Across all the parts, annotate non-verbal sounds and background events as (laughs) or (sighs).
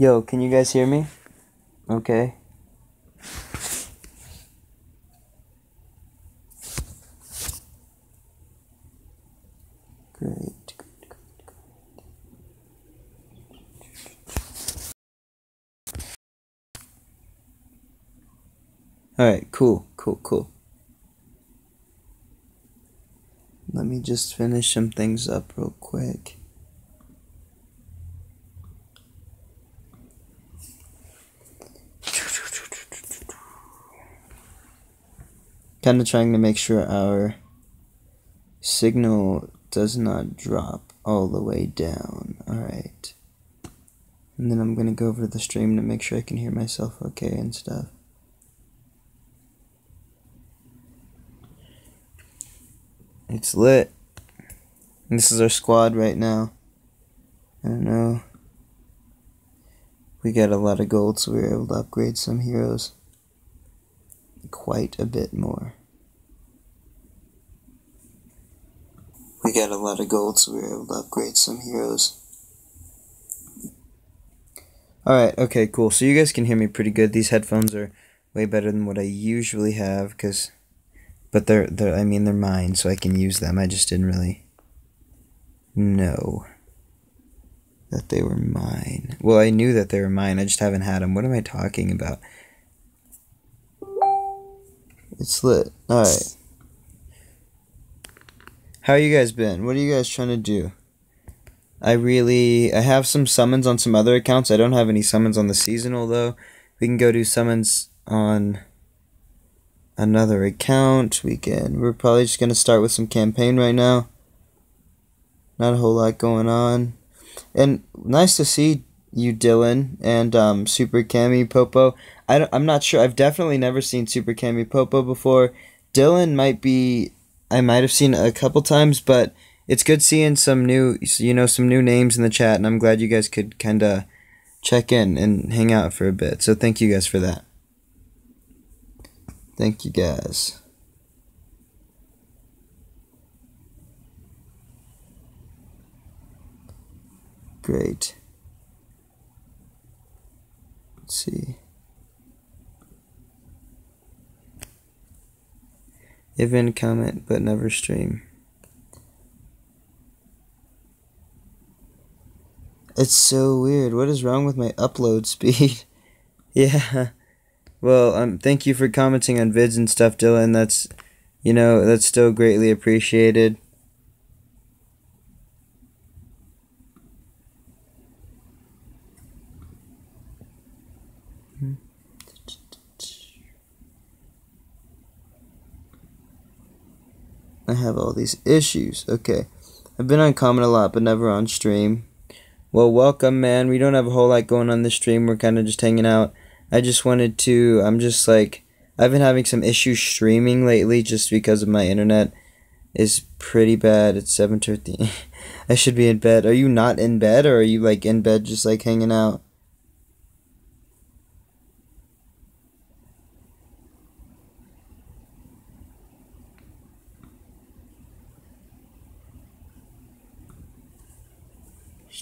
Yo, can you guys hear me? Okay. Great. Alright, cool, cool, cool. Let me just finish some things up real quick. Kind of trying to make sure our signal does not drop all the way down. Alright. And then I'm going to go over to the stream to make sure I can hear myself okay and stuff. It's lit. And this is our squad right now. I don't know. We got a lot of gold, so we were able to upgrade some heroes quite a bit more. We got a lot of gold, so we were able to upgrade some heroes. Alright, okay, cool. So you guys can hear me pretty good. These headphones are way better than what I usually have, because... But they're, they're, I mean, they're mine, so I can use them. I just didn't really know that they were mine. Well, I knew that they were mine. I just haven't had them. What am I talking about? It's lit. Alright. How you guys been? What are you guys trying to do? I really... I have some summons on some other accounts. I don't have any summons on the seasonal, though. We can go do summons on another account. We can... We're probably just going to start with some campaign right now. Not a whole lot going on. And nice to see you, Dylan, and um, Super Cami Popo. I I am not sure. I've definitely never seen Super Cami Popo before. Dylan might be. I might have seen a couple times, but it's good seeing some new, you know, some new names in the chat, and I'm glad you guys could kind of check in and hang out for a bit. So thank you guys for that. Thank you guys. Great. Let's see. Even comment but never stream. It's so weird. What is wrong with my upload (laughs) speed? yeah. Well, um, thank you for commenting on vids and stuff, Dylan. That's, you know, that's still greatly appreciated. I have all these issues. Okay. I've been on comment a lot, but never on stream. Well, welcome, man. We don't have a whole lot going on this stream. We're kind of just hanging out. I just wanted to, I'm just like, I've been having some issues streaming lately just because of my internet is pretty bad. It's 7.13. (laughs) I should be in bed. Are you not in bed, or are you, like, in bed just, like, hanging out?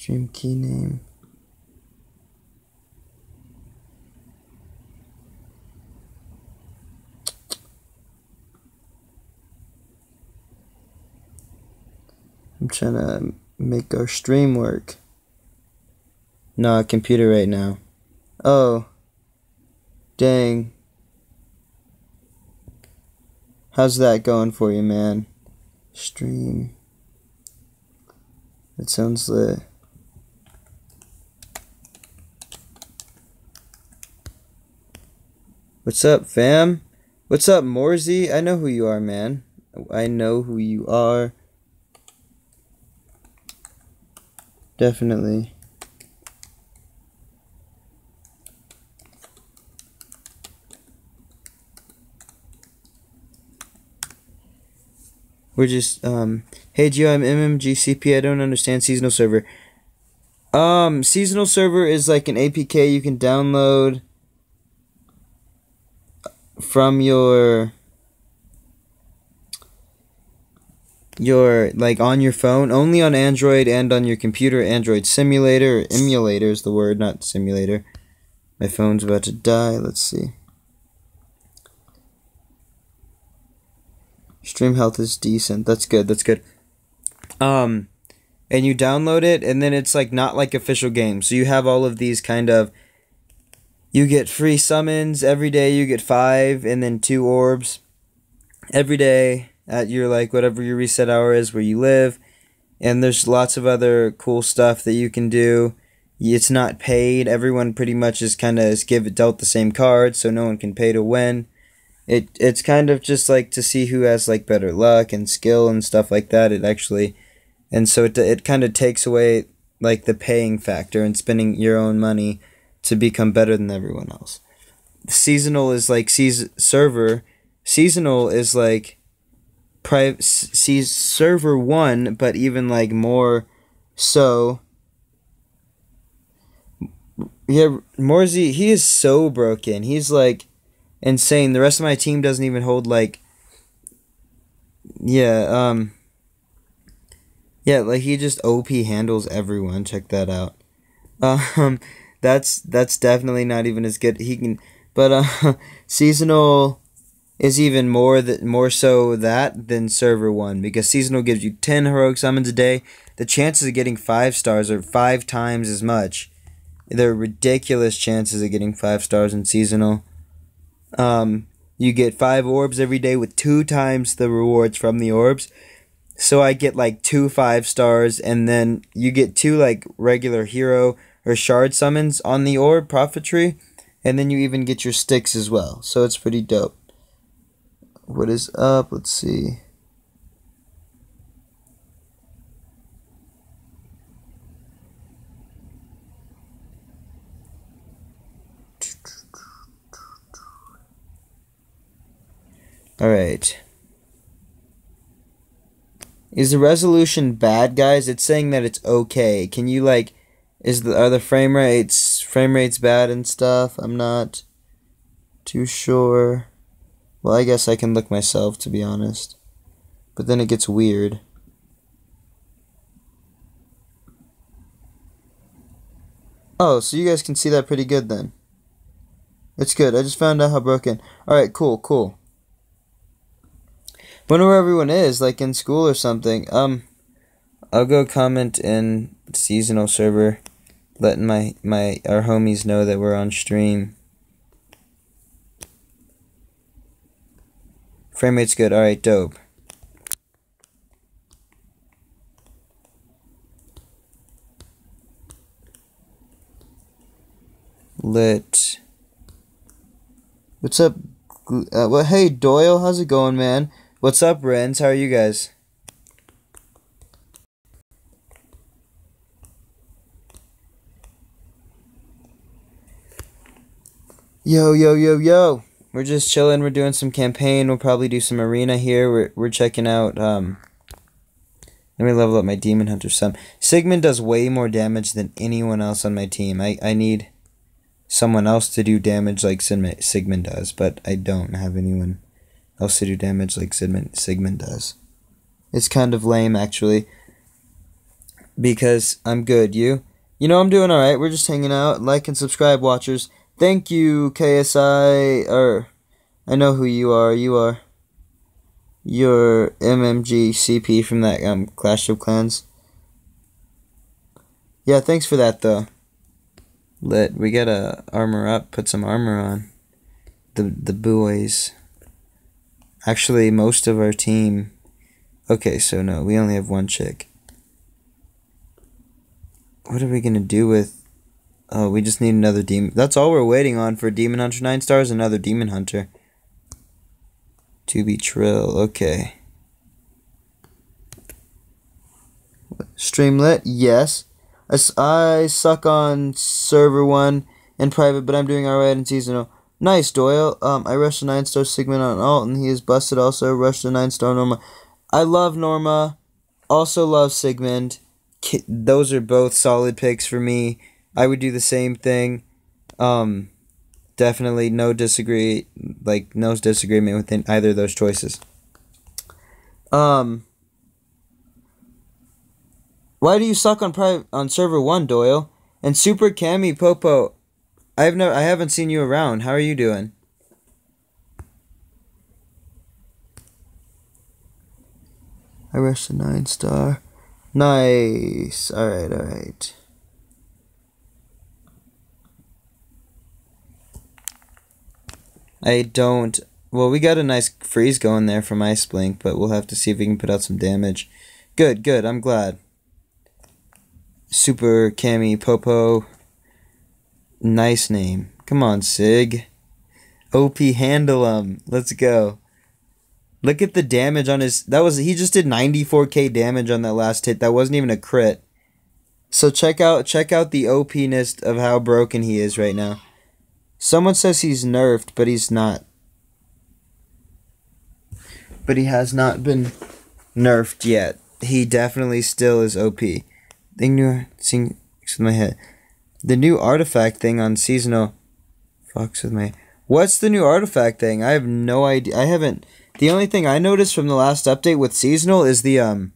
Stream key name. I'm trying to make our stream work. No, computer right now. Oh. Dang. How's that going for you, man? Stream. It sounds lit. What's up, fam? What's up, Morsey? I know who you are, man. I know who you are. Definitely. We're just, um, hey Gio, I'm MMGCP. I don't understand seasonal server. Um, seasonal server is like an APK you can download from your your like on your phone, only on Android and on your computer. Android simulator or emulator is the word, not simulator. My phone's about to die. Let's see. Stream health is decent. That's good. That's good. Um, and you download it, and then it's like not like official games. So you have all of these kind of. You get free summons every day. You get five, and then two orbs every day at your like whatever your reset hour is where you live. And there's lots of other cool stuff that you can do. It's not paid. Everyone pretty much is kind of give dealt the same card, so no one can pay to win. It it's kind of just like to see who has like better luck and skill and stuff like that. It actually, and so it it kind of takes away like the paying factor and spending your own money to become better than everyone else. Seasonal is like season server. Seasonal is like private sees server one, but even like more so. Yeah, Morzy, he is so broken. He's like insane. The rest of my team doesn't even hold like. Yeah, um. Yeah, like he just OP handles everyone. Check that out. (laughs) Um, that's that's definitely not even as good. He can, but uh, (laughs) seasonal is even more that more so that than server one because seasonal gives you 10 heroic summons a day. The chances of getting five stars are five times as much. There are ridiculous chances of getting five stars in seasonal. Um, you get five orbs every day with two times the rewards from the orbs. So i get like two five stars and then you get two like regular hero or shard summons on the orb prophet tree and then you even get your sticks as well so it's pretty dope what is up? Let's see. All right. Is the resolution bad, guys? It's saying that it's okay. Can you like is the are the frame rates frame rates bad and stuff? I'm not too sure. Well, I guess I can look myself, to be honest. But then it gets weird. Oh, so you guys can see that pretty good then. It's good. I just found out how broken. Alright, cool, cool. Wonder where everyone is, like in school or something. Um, I'll go comment in seasonal server, letting my, my our homies know that we're on stream. Frame rate's good. Alright, dope. Lit. What's up? Uh, well, hey, Doyle. How's it going, man? What's up, Renz? How are you guys? Yo, yo, yo, yo we're just chilling. We're doing some campaign. We'll probably do some arena here. We're we're checking out. Um, let me level up my demon hunter some. Sigmund does way more damage than anyone else on my team. I I need someone else to do damage like Sigmund does, but I don't have anyone else to do damage like Sigmund Sigmund does. It's kind of lame actually. Because I'm good. You? You know I'm doing alright. We're just hanging out. Like and subscribe, watchers. Thank you, KSI. Or I know who you are. You are. You're MMG CP from that um Clash of Clans. Yeah, thanks for that though. Lit. We gotta armor up. Put some armor on. The the boys. Actually, most of our team. Okay, so no, we only have one chick. What are we gonna do with Oh, we just need another demon. That's all we're waiting on for Demon Hunter 9 stars, another Demon Hunter. To be Trill, okay. Streamlet, yes. I, I suck on server 1 and private, but I'm doing alright in seasonal. Nice, Doyle. Um, I rushed a 9 star Sigmund on alt, and he is busted also. Rushed a 9 star Norma. I love Norma. Also love Sigmund. Those are both solid picks for me. I would do the same thing. Um, definitely no disagree, like no disagreement within either of those choices. Um, Why do you suck on private on server one, Doyle? And Super Cami Popo, I've no I haven't seen you around. How are you doing? I rushed a nine star. Nice. Alright, alright. I don't well we got a nice freeze going there from Ice Blink, but we'll have to see if we can put out some damage. Good, good, I'm glad. Super Cami Popo. Nice name. Come on, Sig. OP handle him. Let's go. Look at the damage on his that was he just did 94k damage on that last hit. That wasn't even a crit. So check out check out the OPness of how broken he is right now. Someone says he's nerfed, but he's not. But he has not been nerfed yet. He definitely still is OP thing new thing my head. The new artifact thing on seasonal fucks with my What's the new artifact thing? I have no idea. I haven't the only thing I noticed from the last update with seasonal is the um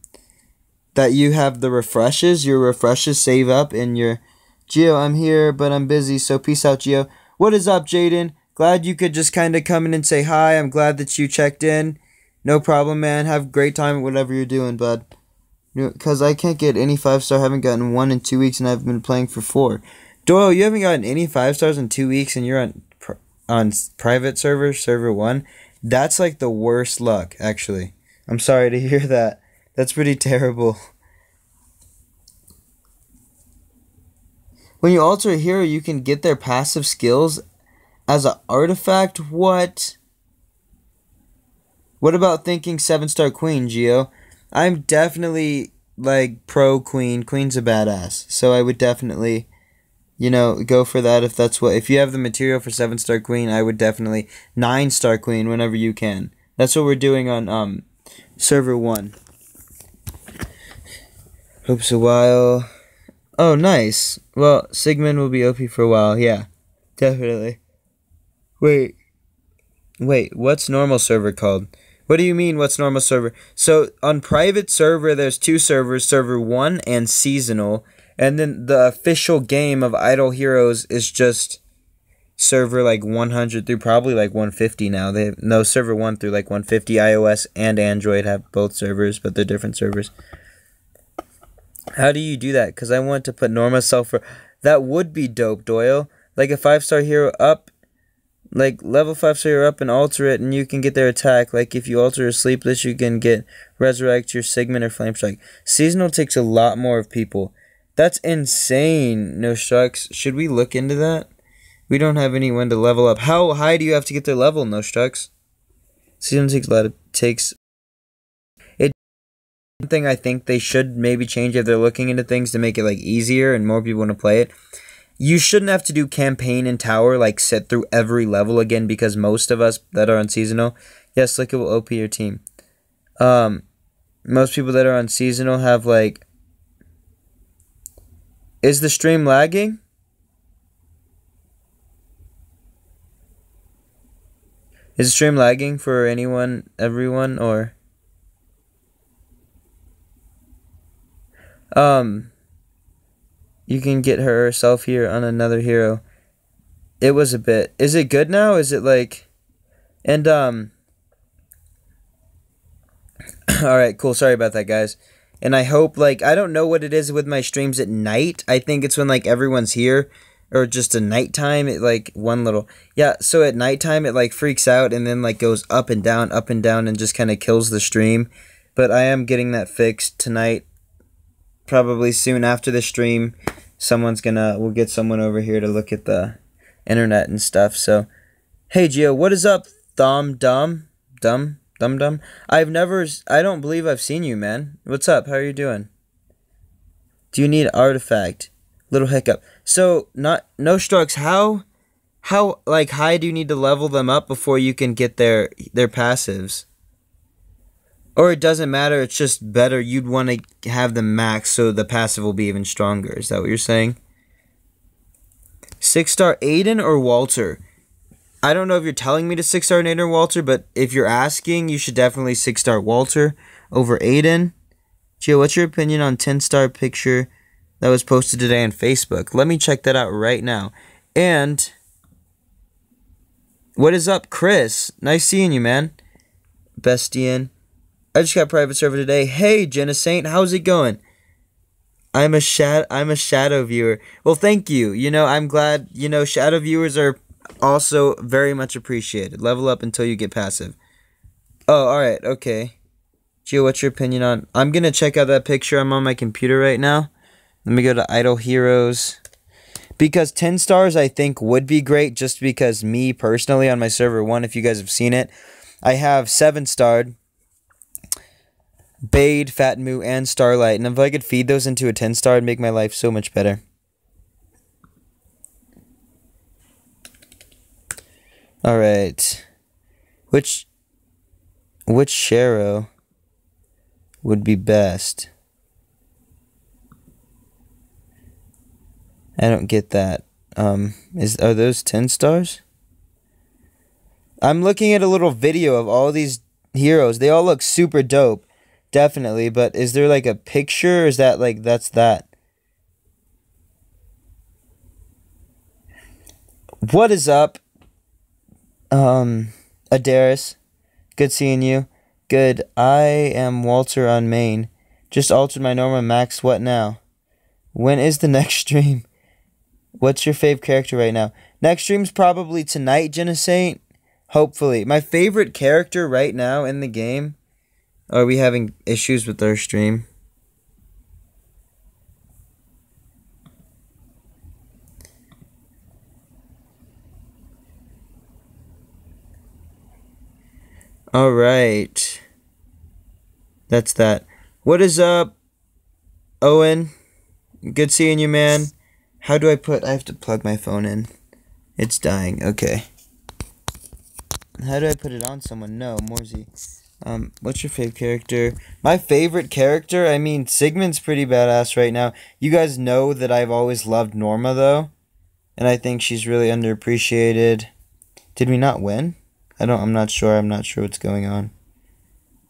that you have the refreshes. Your refreshes save up in your Gio, I'm here, but I'm busy, so peace out, Gio. What is up, Jaden? Glad you could just kind of come in and say hi. I'm glad that you checked in. No problem, man. Have a great time at whatever you're doing, bud. Because I can't get any five star. I haven't gotten one in two weeks, and I've been playing for four. Doyle, you haven't gotten any five stars in two weeks, and you're on on private server, server one. That's like the worst luck, actually. I'm sorry to (laughs) hear that. That's pretty terrible. When you alter a hero, you can get their passive skills as an artifact. What? What about thinking seven star queen, Gio? I'm definitely like pro queen. Queen's a badass, so I would definitely, you know, go for that if that's what. If you have the material for seven star queen, I would definitely nine star queen whenever you can. That's what we're doing on um server one. Hopes a while. Oh, nice. Well, Sigmund will be OP for a while. Yeah, definitely. Wait. Wait, what's normal server called? What do you mean, what's normal server? So on private server, there's two servers, server one and seasonal. And then the official game of Idle Heroes is just server like 100 through probably like 150 now. They have, no server 1 through like 150. iOS and Android have both servers, but they're different servers. How do you do that? Because I want to put Norma Sulfur. That would be dope, Doyle. Like a five star hero up like level 5 star you're up and alter it and you can get their attack like if you alter a sleepless you can get resurrect your sigmund or flame strike seasonal takes a lot more of people that's insane no strikes should we look into that we don't have anyone to level up how high do you have to get their level no strikes seasonal takes a lot of takes thing i think they should maybe change if they're looking into things to make it like easier and more people want to play it you shouldn't have to do campaign and tower like sit through every level again because most of us that are on seasonal, yes, like it will OP your team. Um, most people that are on seasonal have like. Is the stream lagging? Is the stream lagging for anyone, everyone, or? Um, you can get herself here on another hero. It was a bit. Is it good now? Is it like and um (coughs) All right, cool. Sorry about that, guys. And I hope like I don't know what it is with my streams at night. I think it's when like everyone's here or just a nighttime it like one little yeah so at nighttime it like freaks out and then like goes up and down up and down and just kind of kills the stream but i am getting that fixed tonight probably soon after the stream someone's gonna we'll get someone over here to look at the internet and stuff. So, hey Gio, what is up, Thumb Dum Dum Dum Dum? I've never, I don't believe I've seen you, man. What's up? How are you doing? Do you need artifact? Little hiccup. So, not no strokes. How, how like high do you need to level them up before you can get their their passives? Or it doesn't matter, it's just better. You'd want to have the max so the passive will be even stronger. Is that what you're saying? Six star Aidan or Walter? I don't know if you're telling me to six star Aidan or Walter, but if you're asking, you should definitely six star Walter over Aidan. Gio, what's your opinion on 10 star picture that was posted today on Facebook? Let me check that out right now. And what is up, Chris? Nice seeing you, man. Bestian. I just got private server today. Hey, Jenna Saint, how's it going? I'm a shad I'm a shadow viewer. Well, thank you. You know, I'm glad, you know, shadow viewers are also very much appreciated. Level up until you get passive. Oh, all right. Okay. Gio, what's your opinion on I'm going to check out that picture. I'm on my computer right now. Let me go to Idle Heroes. Because 10 stars I think would be great just because me personally on my server 1 if you guys have seen it, I have 7 starred Bade, Fat Moo, and Starlight. And if I could feed those into a 10 star, it'd make my life so much better. Alright. Which which Sharo would be best? I don't get that. Um is are those 10 stars? I'm looking at a little video of all these heroes. They all look super dope. Definitely, but is there like a picture? is that like that's that? What is up? Um Adaris. Good seeing you. Good. I am Walter on main. Just altered my normal max. What now? When is the (laughs) next stream? What's your fave character right now? Next stream's probably tonight, Jenna Saint. Hopefully. My favorite character right now in the game are we having issues with our stream? All right. That's that. What is up, Owen? Good seeing you, man. How do I put... I have to plug my phone in. It's dying. Okay. How do I put it on someone? No, Morsey. Um, what's your favorite character? My favorite character? I mean, Sigmund's pretty badass right now. You guys know that I've always loved Norma, though. And I think she's really underappreciated. Did we not win? I don't, I'm not sure. I'm not sure what's going on.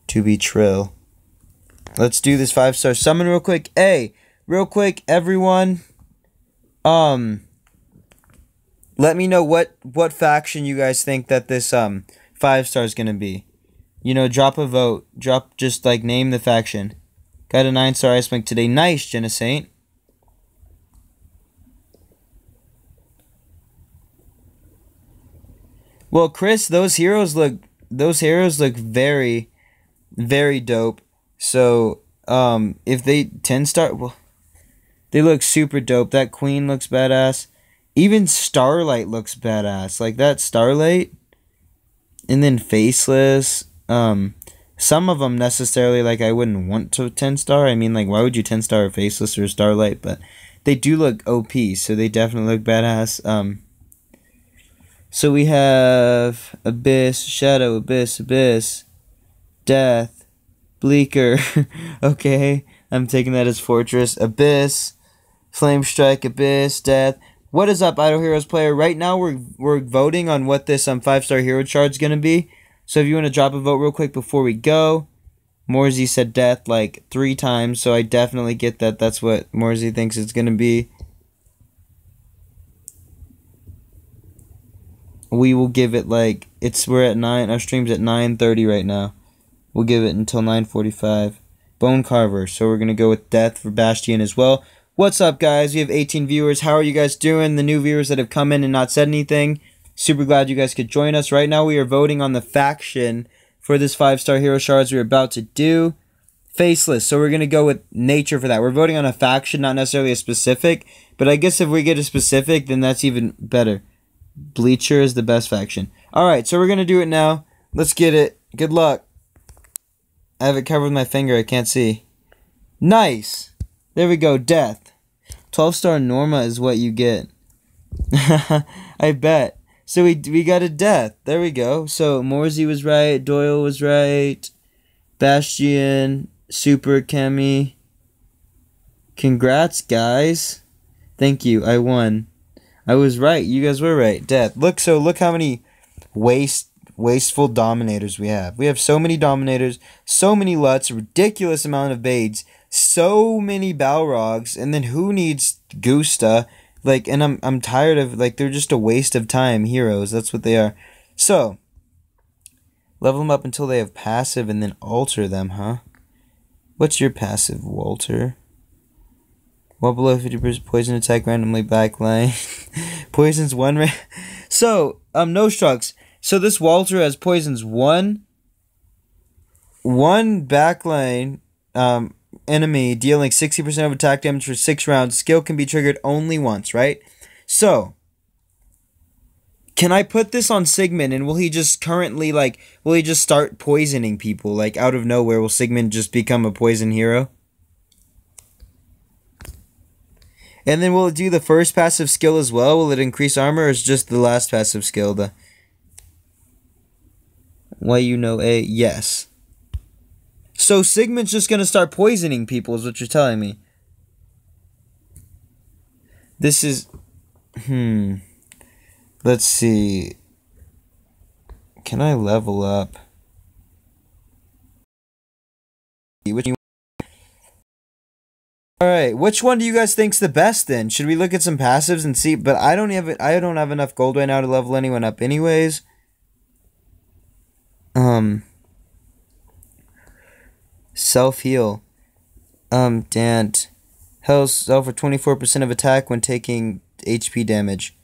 To be Trill. Let's do this five star summon real quick. Hey, real quick, everyone. Um, let me know what, what faction you guys think that this, um, five star is going to be. You know, drop a vote. Drop, just like, name the faction. Got a 9 star Ice Blink today. Nice, Jenna Saint. Well, Chris, those heroes look, those heroes look very, very dope. So, um, if they 10 star, well, they look super dope. That queen looks badass. Even Starlight looks badass. Like that Starlight. And then Faceless. Um, some of them necessarily like I wouldn't want to 10 star. I mean, like, why would you 10 star a Faceless or Starlight? But they do look OP, so they definitely look badass. Um, so we have Abyss, Shadow, Abyss, Abyss, Death, Bleaker. (laughs) okay, I'm taking that as Fortress, Abyss, Flame Strike, Abyss, Death. What is up, Idle Heroes player? Right now we're we're voting on what this um five star hero chart is gonna be. So if you want to drop a vote real quick before we go, Morsey said death like three times, so I definitely get that that's what Morsey thinks it's going to be. We will give it like it's we're at 9 our stream's at 9:30 right now. We'll give it until 9:45. Bone Carver. So we're going to go with death for Bastion as well. What's up guys? We have 18 viewers. How are you guys doing? The new viewers that have come in and not said anything. Super glad you guys could join us. Right now, we are voting on the faction for this five star hero shards we're about to do. Faceless, so we're going to go with nature for that. We're voting on a faction, not necessarily a specific, but I guess if we get a specific, then that's even better. Bleacher is the best faction. Alright, so we're going to do it now. Let's get it. Good luck. I have it covered with my finger, I can't see. Nice! There we go, death. 12 star Norma is what you get. (laughs) I bet. So we we got a death. There we go. So Morsey was right. Doyle was right. Bastion, Super Cami. Congrats, guys. Thank you. I won. I was right. You guys were right. Death. Look. So look how many waste wasteful dominators we have. We have so many dominators, so many luts, ridiculous amount of bades, so many Balrogs, and then who needs Gusta? Like, and I'm I'm tired of like they're just a waste of time heroes. That's what they are. So level them up until they have passive, and then alter them, huh? What's your passive, Walter? While below 50% poison attack randomly backline. (laughs) Poisons one. Ra- (laughs) so, um, no strucks. So this Walter has poisons one, one backline, um, enemy dealing 60% of attack damage for six rounds. Skill can be triggered only once, right? So, can I put this on Sigmund and will he just currently, like, will he just start poisoning people? Like, out of nowhere, will Sigmund just become a poison hero? And then will it do the first passive skill as well? Will it increase armor or is just the last passive skill? The why you know a yes. So Sigmund's just gonna start poisoning people is what you're telling me. This is hmm. Let's see. Can I level up? All right, which one do you guys think's the best then? Should we look at some passives and see? But I don't have it I don't have enough gold right now to level anyone up, anyways. Um, self heal. Um, Dant. Heals for twenty four percent of attack when taking HP damage.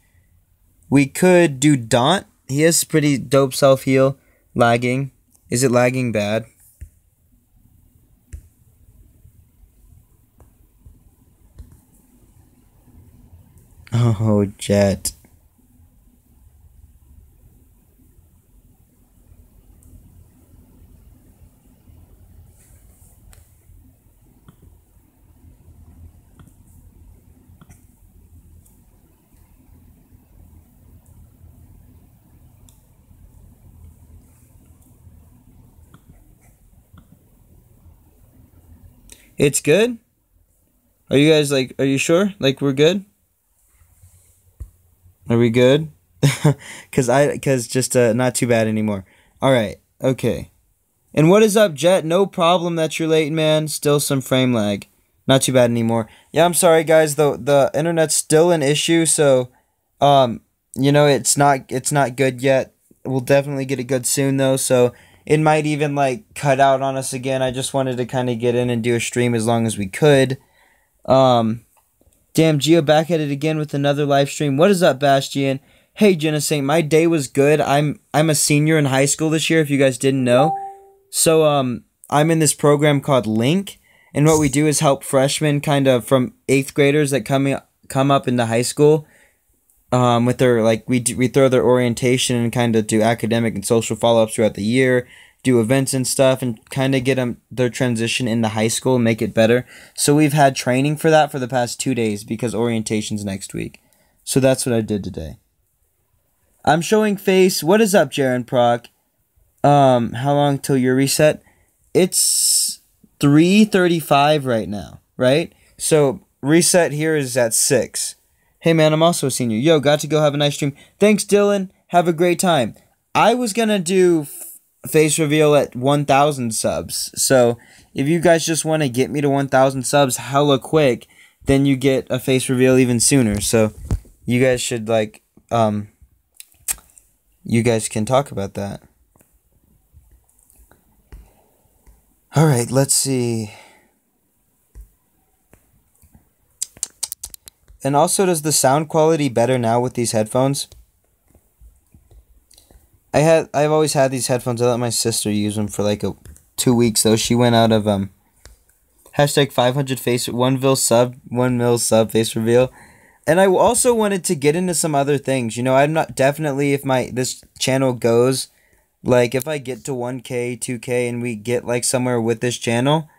We could do Daunt. He has pretty dope self heal. Lagging. Is it lagging bad? Oh, Jet. It's good? Are you guys like, are you sure? Like, we're good? Are we good? (laughs) Cause I, cause just uh, not too bad anymore. All right, okay. And what is up, Jet? No problem that you're late, man. Still some frame lag. Not too bad anymore. Yeah, I'm sorry, guys. The the internet's still an issue, so um, you know, it's not it's not good yet. We'll definitely get it good soon, though. So it might even like cut out on us again. I just wanted to kind of get in and do a stream as long as we could. Um, Damn, Gio back at it again with another live stream. What is up, Bastian? Hey, Jenna Saint, my day was good. I'm I'm a senior in high school this year. If you guys didn't know, so um, I'm in this program called Link, and what we do is help freshmen, kind of from eighth graders that come come up into high school, um, with their like we do, we throw their orientation and kind of do academic and social follow ups throughout the year do events and stuff and kind of get them their transition into high school and make it better. So we've had training for that for the past two days because orientation's next week. So that's what I did today. I'm showing face. What is up, Jaren Proc? Um, how long till your reset? It's 3:35 right now, right? So reset here is at 6. Hey man, I'm also a senior. Yo, got to go have a nice stream. Thanks, Dylan. Have a great time. I was gonna do face reveal at 1,000 subs. So if you guys just want to get me to 1,000 subs hella quick, then you get a face reveal even sooner. So you guys should like, um, you guys can talk about that. All right, let's see. And also, does the sound quality better now with these headphones? I had I've always had these headphones. I let my sister use them for like a two weeks though. She went out of um hashtag five hundred face one mil sub one mil sub face reveal. And I also wanted to get into some other things. You know, I'm not definitely if my this channel goes like if I get to 1k, 2k and we get like somewhere with this channel,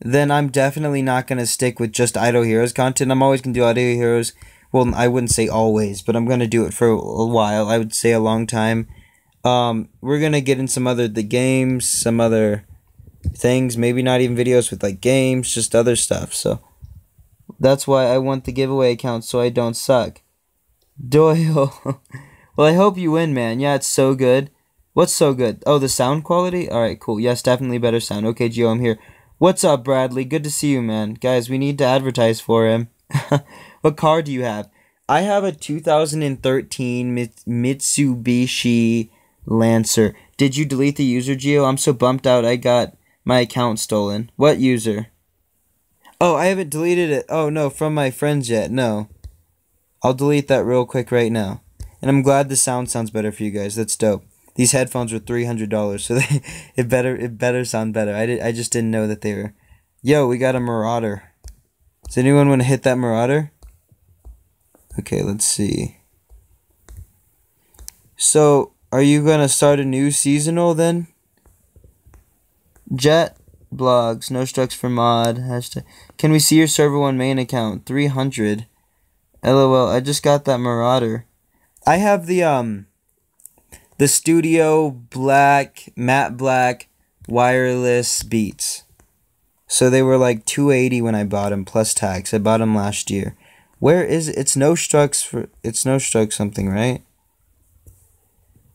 then I'm definitely not going to stick with just Idle Heroes content. I'm always going to do Idle Heroes. Well, I wouldn't say always, but I'm going to do it for a while. I would say a long time um, we're gonna get in some other the games, some other things, maybe not even videos with like games, just other stuff. So that's why I want the giveaway account so I don't suck. Doyle. (laughs) well, I hope you win, man. Yeah, it's so good. What's so good? Oh, the sound quality? Alright, cool. Yes, definitely better sound. Okay, Gio, I'm here. What's up, Bradley? Good to see you, man. Guys, we need to advertise for him. (laughs) what car do you have? I have a 2013 Mitsubishi Lancer. Did you delete the user, Gio? I'm so bumped out I got my account stolen. What user? Oh, I haven't deleted it. Oh, no, from my friends yet. No. I'll delete that real quick right now. And I'm glad the sound sounds better for you guys. That's dope. These headphones were three hundred dollars, so they (laughs) it better it better sound better. I did I just didn't know that they were. Yo, we got a Marauder. Does anyone want to hit that Marauder? Okay, let's see. So, are you gonna start a new seasonal then? Jet blogs, no structs for mod. Hashtag. Can we see your server one main account? Three hundred. LOL. I just got that Marauder. I have the um the studio black matte black wireless beats. So they were like 280 when I bought them plus tax. I bought them last year. Where is it? It's no strokes for it's no stroke something, right?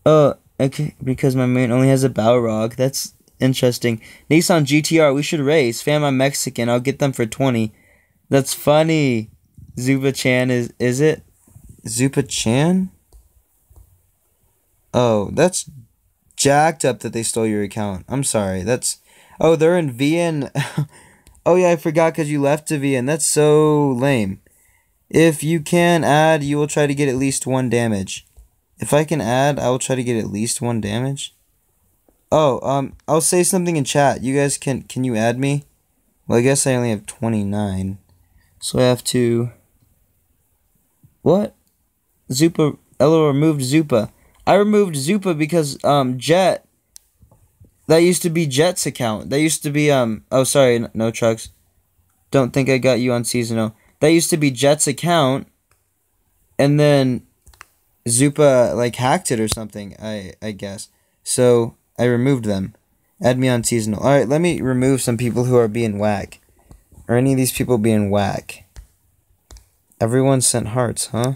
Oh, okay, because my man only has a Balrog. That's interesting. Nissan GTR, we should race. Fam, I'm Mexican. I'll get them for 20. That's funny. zuba Chan is is it? zuba Chan? Oh, that's jacked up that they stole your account. I'm sorry. That's Oh, they're in VN. (laughs) oh yeah, I forgot cuz you left to VN. That's so lame. If you can add, you will try to get at least 1 damage. If I can add, I will try to get at least 1 damage. Oh, um I'll say something in chat. You guys can can you add me? Well, I guess I only have 29. So I have to What? Zupa Elo removed Zupa. I removed Zupa because um Jet that used to be Jet's account. That used to be um oh sorry, no trucks. Don't think I got you on seasonal. That used to be Jet's account and then Zupa like hacked it or something, I I guess. So I removed them. Add me on seasonal. Alright, let me remove some people who are being whack. Are any of these people being whack? Everyone sent hearts, huh?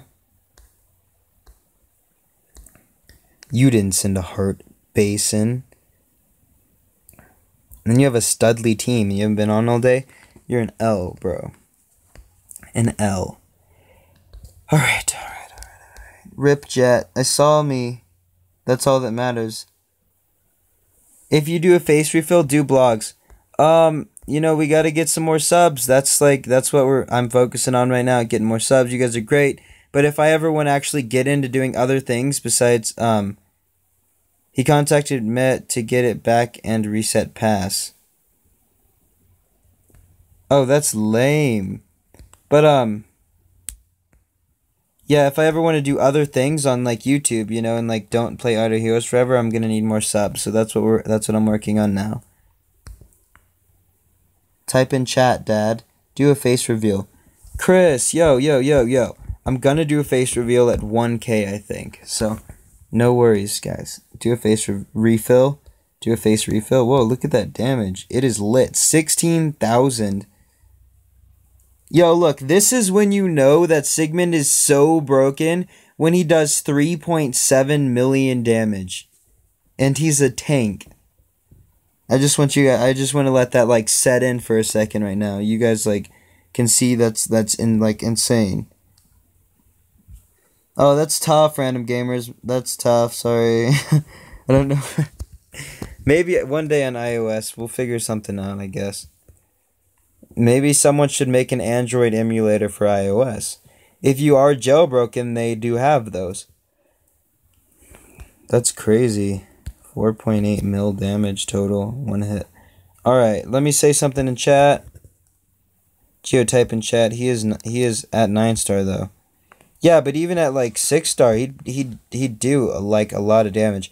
You didn't send a heart, Basin. And then you have a studly team. You haven't been on all day. You're an L, bro. An L. Alright, alright, alright, alright. Rip Jet. I saw me. That's all that matters. If you do a face refill, do blogs. Um, you know, we gotta get some more subs. That's like that's what we're I'm focusing on right now, getting more subs. You guys are great. But if I ever want to actually get into doing other things besides, um, he contacted Met to get it back and reset pass. Oh, that's lame. But, um, yeah, if I ever want to do other things on like YouTube, you know, and like don't play Auto Heroes forever, I'm gonna need more subs. So that's what we're that's what I'm working on now. Type in chat, Dad. Do a face reveal. Chris, yo, yo, yo, yo. I'm gonna do a face reveal at 1k, I think. So, no worries, guys. Do a face re- refill. Do a face refill. Whoa, look at that damage. It is lit. 16,000. Yo, look, this is when you know that Sigmund is so broken when he does 3.7 million damage. And he's a tank. I just want you I just want to let that like set in for a second right now. You guys like can see that's that's in like insane. Oh, that's tough, random gamers. That's tough. Sorry. (laughs) I don't know. Maybe one day on iOS we'll figure something out, I guess. Maybe someone should make an Android emulator for iOS. If you are jailbroken, they do have those. That's crazy. 4.8 mil damage total, one hit. Alright, let me say something in chat. Geotype in chat. He is he is at 9 star though. Yeah, but even at like six star, he'd he'd he'd do like a lot of damage.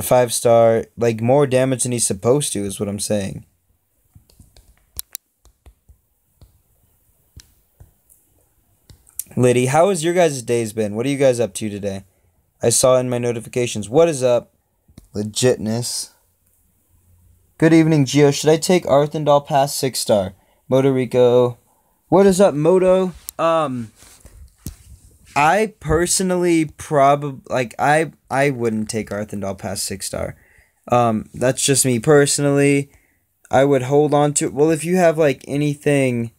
Five star, like more damage than he's supposed to, is what I'm saying. Liddy, how has your guys' days been? What are you guys up to today? I saw in my notifications. What is up? Legitness. Good evening, Gio. Should I take Arthindol past six star? Motorico. What is up, Moto? Um, I personally probably like I I wouldn't take Arthindol past six star. Um, that's just me personally. I would hold on to. Well, if you have like anything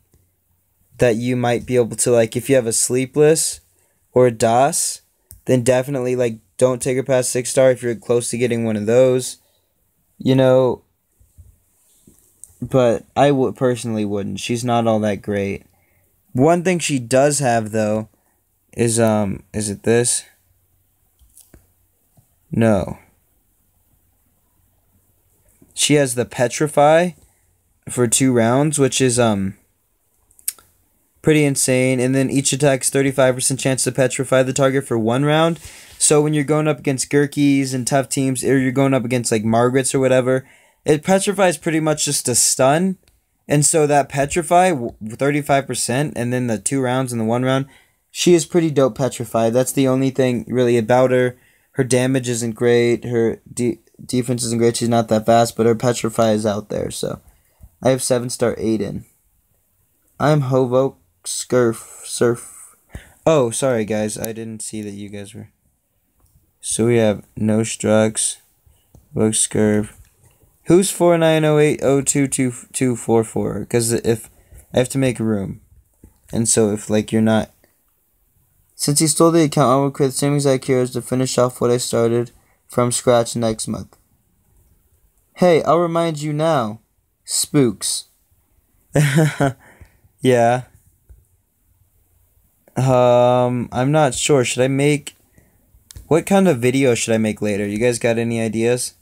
that you might be able to like, if you have a sleepless or a DOS, then definitely like don't take her past six star if you're close to getting one of those. You know, but I would personally wouldn't. She's not all that great. One thing she does have though is um is it this? No. She has the petrify for two rounds, which is um pretty insane. And then each attack's 35% chance to petrify the target for one round. So when you're going up against Gerkes and tough teams, or you're going up against like Margaret's or whatever, it petrifies pretty much just a stun. And so that petrify, 35%, and then the two rounds and the one round, she is pretty dope petrified. That's the only thing really about her. Her damage isn't great. Her de- defense isn't great. She's not that fast, but her petrify is out there. So I have seven star Aidan. I'm Hovo Scurf Surf. Oh, sorry guys. I didn't see that you guys were. So we have No Strux, Vogue Scurf. Who's four nine zero eight zero two two two four four? Because if I have to make room, and so if like you're not, since he stole the account, I will create the same exact heroes to finish off what I started from scratch next month. Hey, I'll remind you now, spooks. (laughs) yeah. Um, I'm not sure. Should I make? What kind of video should I make later? You guys got any ideas?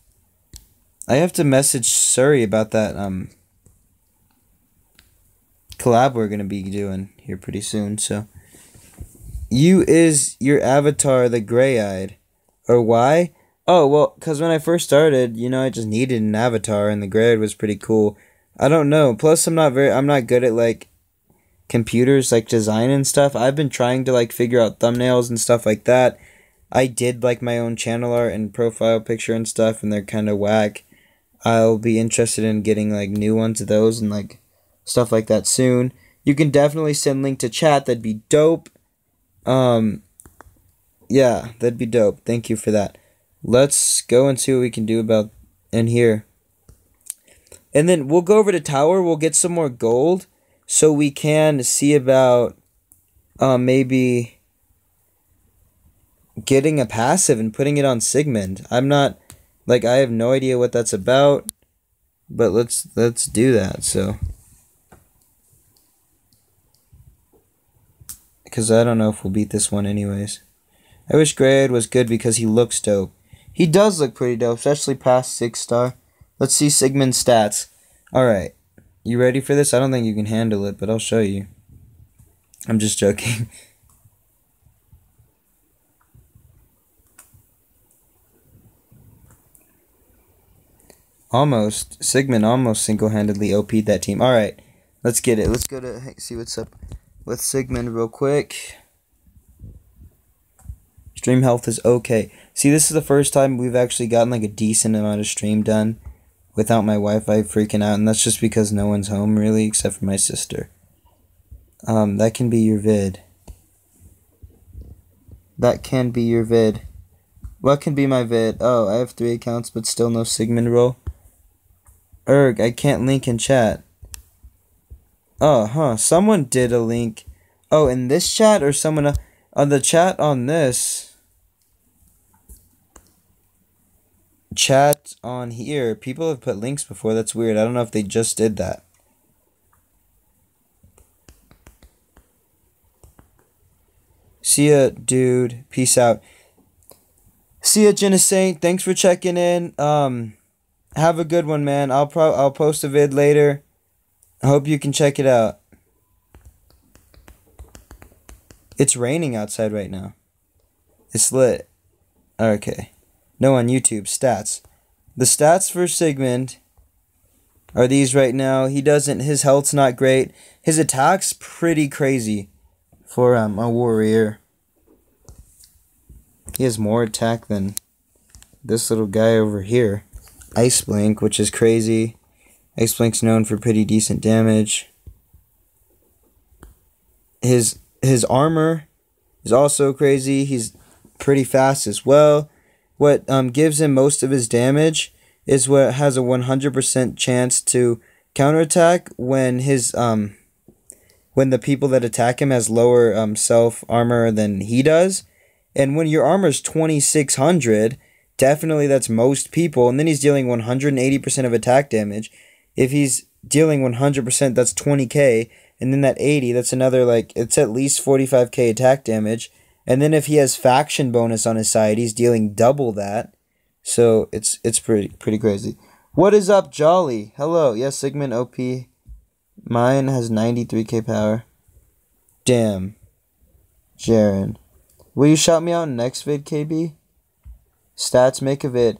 I have to message Surrey about that um collab we're gonna be doing here pretty soon. So, you is your avatar the gray-eyed, or why? Oh well, cause when I first started, you know, I just needed an avatar, and the gray-eyed was pretty cool. I don't know. Plus, I'm not very. I'm not good at like computers, like design and stuff. I've been trying to like figure out thumbnails and stuff like that. I did like my own channel art and profile picture and stuff, and they're kind of whack. I'll be interested in getting like new ones of those and like stuff like that soon. You can definitely send link to chat. That'd be dope. Um, yeah, that'd be dope. Thank you for that. Let's go and see what we can do about in here. And then we'll go over to tower. We'll get some more gold so we can see about uh, maybe getting a passive and putting it on Sigmund. I'm not like I have no idea what that's about, but let's let's do that. So cuz I don't know if we'll beat this one anyways. I wish Grayhead was good because he looks dope. He does look pretty dope, especially past 6 star. Let's see Sigmund's stats. All right. You ready for this? I don't think you can handle it, but I'll show you. I'm just joking. (laughs) almost Sigmund almost single-handedly OP'd that team. All right, let's get it. Let's go to see what's up with Sigmund real quick. Stream health is okay. See, this is the first time we've actually gotten like a decent amount of stream done without my Wi-Fi freaking out, and that's just because no one's home really, except for my sister. Um, that can be your vid. That can be your vid. What can be my vid? Oh, I have three accounts, but still no Sigmund role. Erg, I can't link in chat. Oh, huh. Someone did a link. Oh, in this chat or someone on uh, the chat on this chat on here. People have put links before. That's weird. I don't know if they just did that. See ya, dude. Peace out. See ya, Jenna Saint. Thanks for checking in. Um have a good one, man. I'll pro I'll post a vid later. I hope you can check it out. It's raining outside right now. It's lit. Okay. No on YouTube. Stats. The stats for Sigmund are these right now. He doesn't his health's not great. His attack's pretty crazy for um a warrior. He has more attack than this little guy over here. Ice Blink, which is crazy. Ice Blink's known for pretty decent damage. His his armor is also crazy. He's pretty fast as well. What um, gives him most of his damage is what has a 100% chance to counterattack when his um when the people that attack him has lower um self armor than he does. And when your armor is 2600, definitely that's most people and then he's dealing 180% of attack damage. If he's dealing 100%, that's 20k and then that 80, that's another like it's at least 45k attack damage. And then if he has faction bonus on his side, he's dealing double that. So it's it's pretty pretty crazy. What is up, Jolly? Hello. Yes, Sigmund OP. Mine has 93k power. Damn. Jaren. Will you shout me out next vid, KB? Stats make a vid.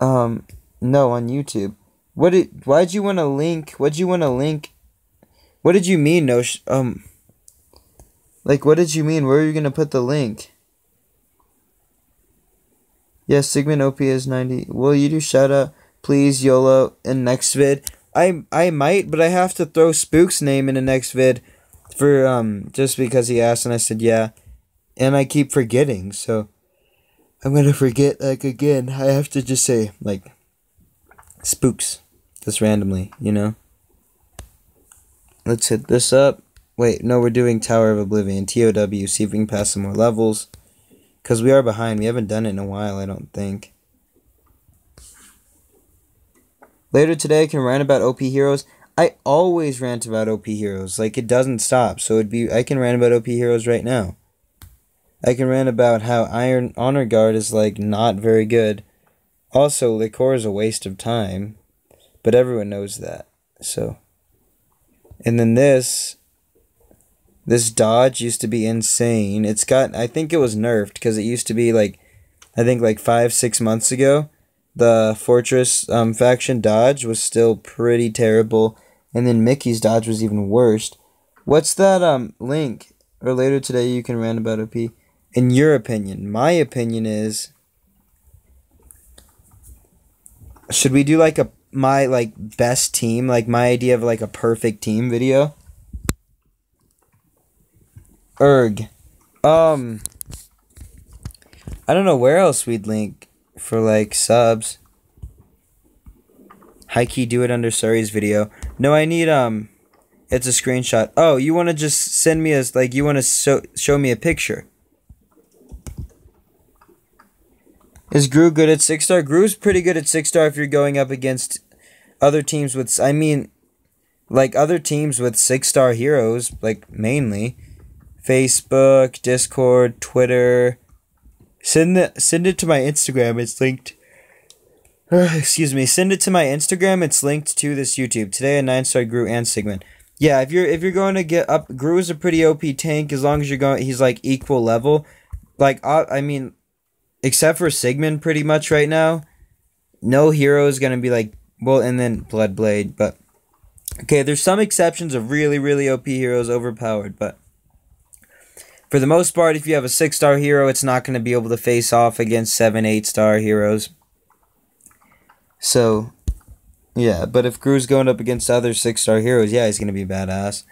Um, no, on YouTube. What did? Why'd you want to link? What'd you want to link? What did you mean? No. um. Like, what did you mean? Where are you gonna put the link? Yes, Sigmund OP is 90. Will you do shout out, please, YOLO, in next vid? I I might, but I have to throw Spook's name in the next vid for um just because he asked and I said yeah. And I keep forgetting, so I'm gonna forget like again. I have to just say like spooks just randomly, you know? Let's hit this up. Wait, no, we're doing Tower of Oblivion, TOW, see if we can pass some more levels. Because we are behind. We haven't done it in a while, I don't think. Later today, I can rant about OP heroes. I always rant about OP heroes. Like, it doesn't stop. So, it'd be I can rant about OP heroes right now. I can rant about how Iron Honor Guard is, like, not very good. Also, Liquor is a waste of time. But everyone knows that. So. And then this this dodge used to be insane. It's got, I think it was nerfed because it used to be like, I think like five, six months ago, the Fortress um, faction dodge was still pretty terrible. And then Mickey's dodge was even worse. What's that um link? Or later today you can rant about OP. In your opinion, my opinion is should we do like a my like best team, like my idea of like a perfect team video? Erg. Um I don't know where else we'd link for like subs. High key do it under Surrey's video. No, I need um it's a screenshot. Oh, you want to just send me a like you want to show show me a picture. Is Gru good at six star? Gru's pretty good at six star if you're going up against other teams with I mean like other teams with six star heroes, like mainly. Facebook, Discord, Twitter. Send the send it to my Instagram. It's linked. (sighs) excuse me. Send it to my Instagram. It's linked to this YouTube. Today a nine star Gru and Sigmund. Yeah, if you're if you're going to get up, Gru is a pretty OP tank as long as you're going. He's like equal level. Like I mean, except for Sigmund, pretty much right now. No hero is gonna be like well, and then Bloodblade, but okay. There's some exceptions of really really OP heroes overpowered, but for the most part, if you have a six star hero, it's not going to be able to face off against seven, eight star heroes. So, yeah, but if Gru's going up against other six star heroes, yeah, he's going to be badass.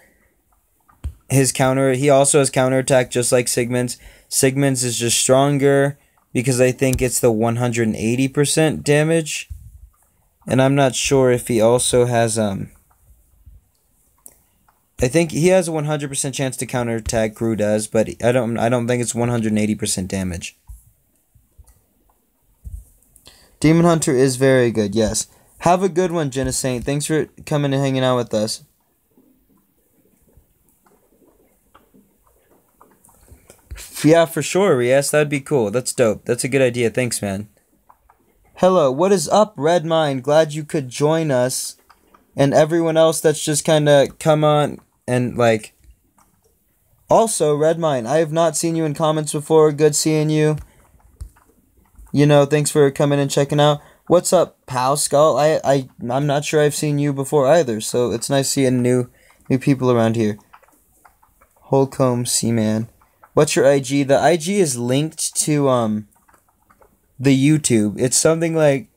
His counter, he also has counterattack just like Sigmund's. Sigmund's is just stronger because I think it's the 180% damage. And I'm not sure if he also has um I think he has a 100% chance to counterattack. Gru does, but I don't. I don't think it's 180% damage. Demon Hunter is very good. Yes. Have a good one, Jenna Saint. Thanks for coming and hanging out with us. Yeah, for sure, Yes, That'd be cool. That's dope. That's a good idea. Thanks, man. Hello, what is up, Red Mind? Glad you could join us. And everyone else that's just kind of come on, and like also Red Mind, i have not seen you in comments before good seeing you you know thanks for coming and checking out what's up pal skull i i i'm not sure i've seen you before either so it's nice seeing new new people around here holcomb seaman what's your ig the ig is linked to um the youtube it's something like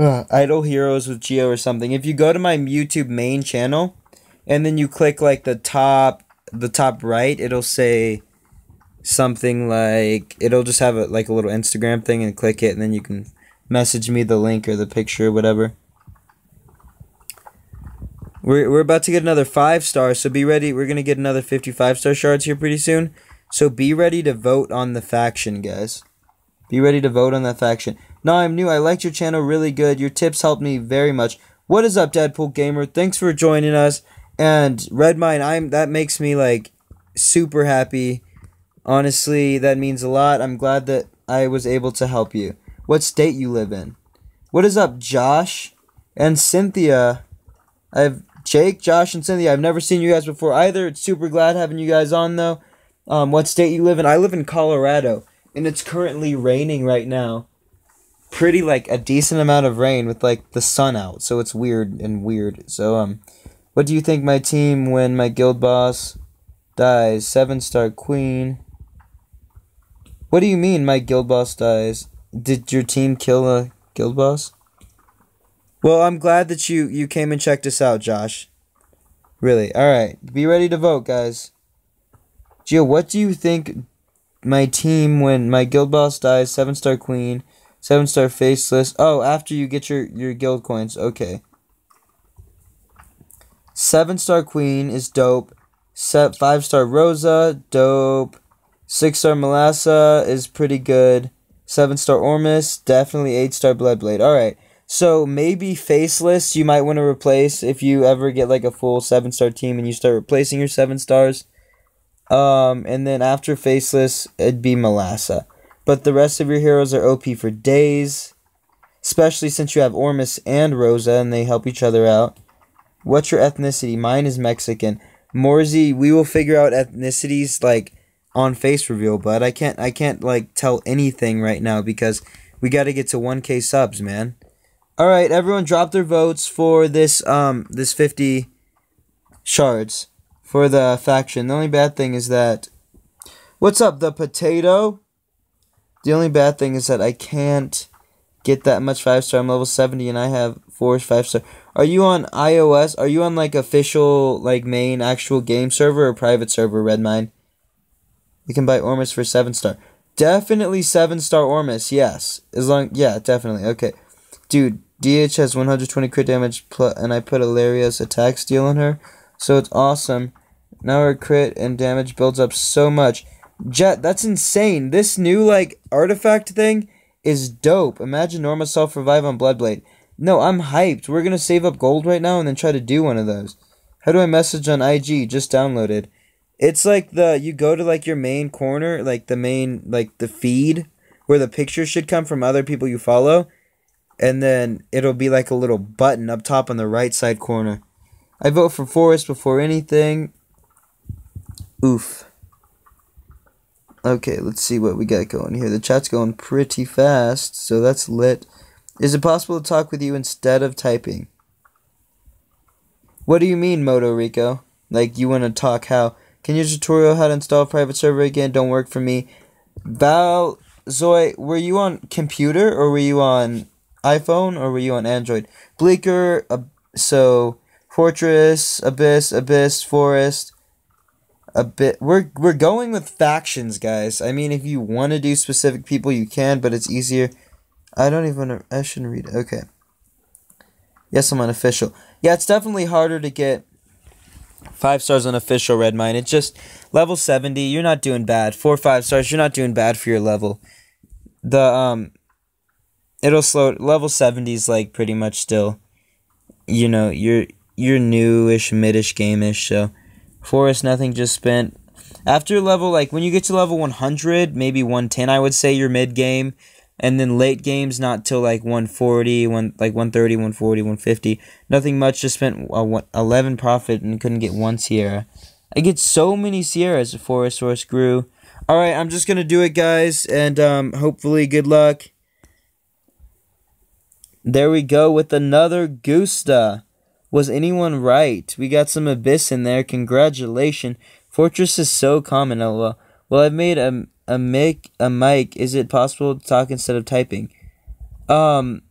uh, Idle Heroes with Gio or something. If you go to my YouTube main channel and then you click like the top the top right, it'll say something like it'll just have a like a little Instagram thing and click it and then you can message me the link or the picture or whatever. We're, we're about to get another five stars, so be ready. We're gonna get another 55 star shards here pretty soon. So be ready to vote on the faction, guys. Be ready to vote on that faction. No, I'm new. I liked your channel really good. Your tips helped me very much. What is up, Deadpool Gamer? Thanks for joining us. And Redmine, I'm that makes me like super happy. Honestly, that means a lot. I'm glad that I was able to help you. What state you live in? What is up, Josh and Cynthia? I have Jake, Josh, and Cynthia. I've never seen you guys before either. It's super glad having you guys on though. Um, what state you live in? I live in Colorado, and it's currently raining right now. Pretty like a decent amount of rain with like the sun out, so it's weird and weird. So um, what do you think my team when my guild boss dies? Seven star queen. What do you mean my guild boss dies? Did your team kill a guild boss? Well, I'm glad that you you came and checked us out, Josh. Really. All right. Be ready to vote, guys. Gio, what do you think my team when my guild boss dies, 7-star queen, 7-star faceless. Oh, after you get your your guild coins. Okay. 7-star queen is dope. Set 5-star Rosa, dope. 6-star Melassa is pretty good. 7-star Ormus, definitely 8-star Bloodblade. All right. So maybe faceless you might want to replace if you ever get like a full seven star team and you start replacing your seven stars. Um, and then after faceless, it'd be Melassa. But the rest of your heroes are OP for days, especially since you have Ormus and Rosa and they help each other out. What's your ethnicity? Mine is Mexican. Morzy, we will figure out ethnicities like on face reveal, but I can't I can't like tell anything right now because we got to get to 1k subs, man. All right, everyone drop their votes for this um this 50 shards for the faction. The only bad thing is that What's up, the potato? The only bad thing is that I can't get that much 5 star. I'm level 70 and I have 4 5 star. Are you on iOS? Are you on like official like main actual game server or private server Redmine? You can buy Ormus for 7 star. Definitely 7 star Ormus. Yes. As long yeah, definitely. Okay. Dude, DH has 120 crit damage, and I put Alaria's attack steal on her, so it's awesome. Now her crit and damage builds up so much. Jet, that's insane. This new, like, artifact thing is dope. Imagine normal self-revive on Bloodblade. No, I'm hyped. We're gonna save up gold right now and then try to do one of those. How do I message on IG? Just downloaded. It's like the, you go to, like, your main corner, like, the main, like, the feed, where the pictures should come from other people you follow, and then it'll be like a little button up top on the right side corner. I vote for Forest before anything. Oof. Okay, let's see what we got going here. The chat's going pretty fast, so that's lit. Is it possible to talk with you instead of typing? What do you mean, Moto Rico? Like, you want to talk how? Can your tutorial how to install private server again don't work for me? Val, Zoe, were you on computer or were you on iPhone or were you on Android? Bleaker, uh, so Fortress, Abyss, Abyss, Forest. A bit. We're we're going with factions, guys. I mean, if you want to do specific people, you can, but it's easier. I don't even. I shouldn't read it. Okay. Yes, I'm unofficial. Yeah, it's definitely harder to get five stars on official red mine. It's just level seventy. You're not doing bad. Four five stars. You're not doing bad for your level. The um it'll slow level 70's like pretty much still you know you're you're newish midish gameish so forest nothing just spent after level like when you get to level 100 maybe 110 i would say you're mid game and then late games not till like 140 one like 130 140 150 nothing much just spent uh, 11 profit and couldn't get one sierra. I get so many sierras forest source grew. All right i'm just gonna do it guys and um hopefully good luck there we go with another Gusta. Was anyone right? We got some Abyss in there. Congratulations. Fortress is so common, lol. Well, I've made a, a mic, a mic. Is it possible to talk instead of typing? Um,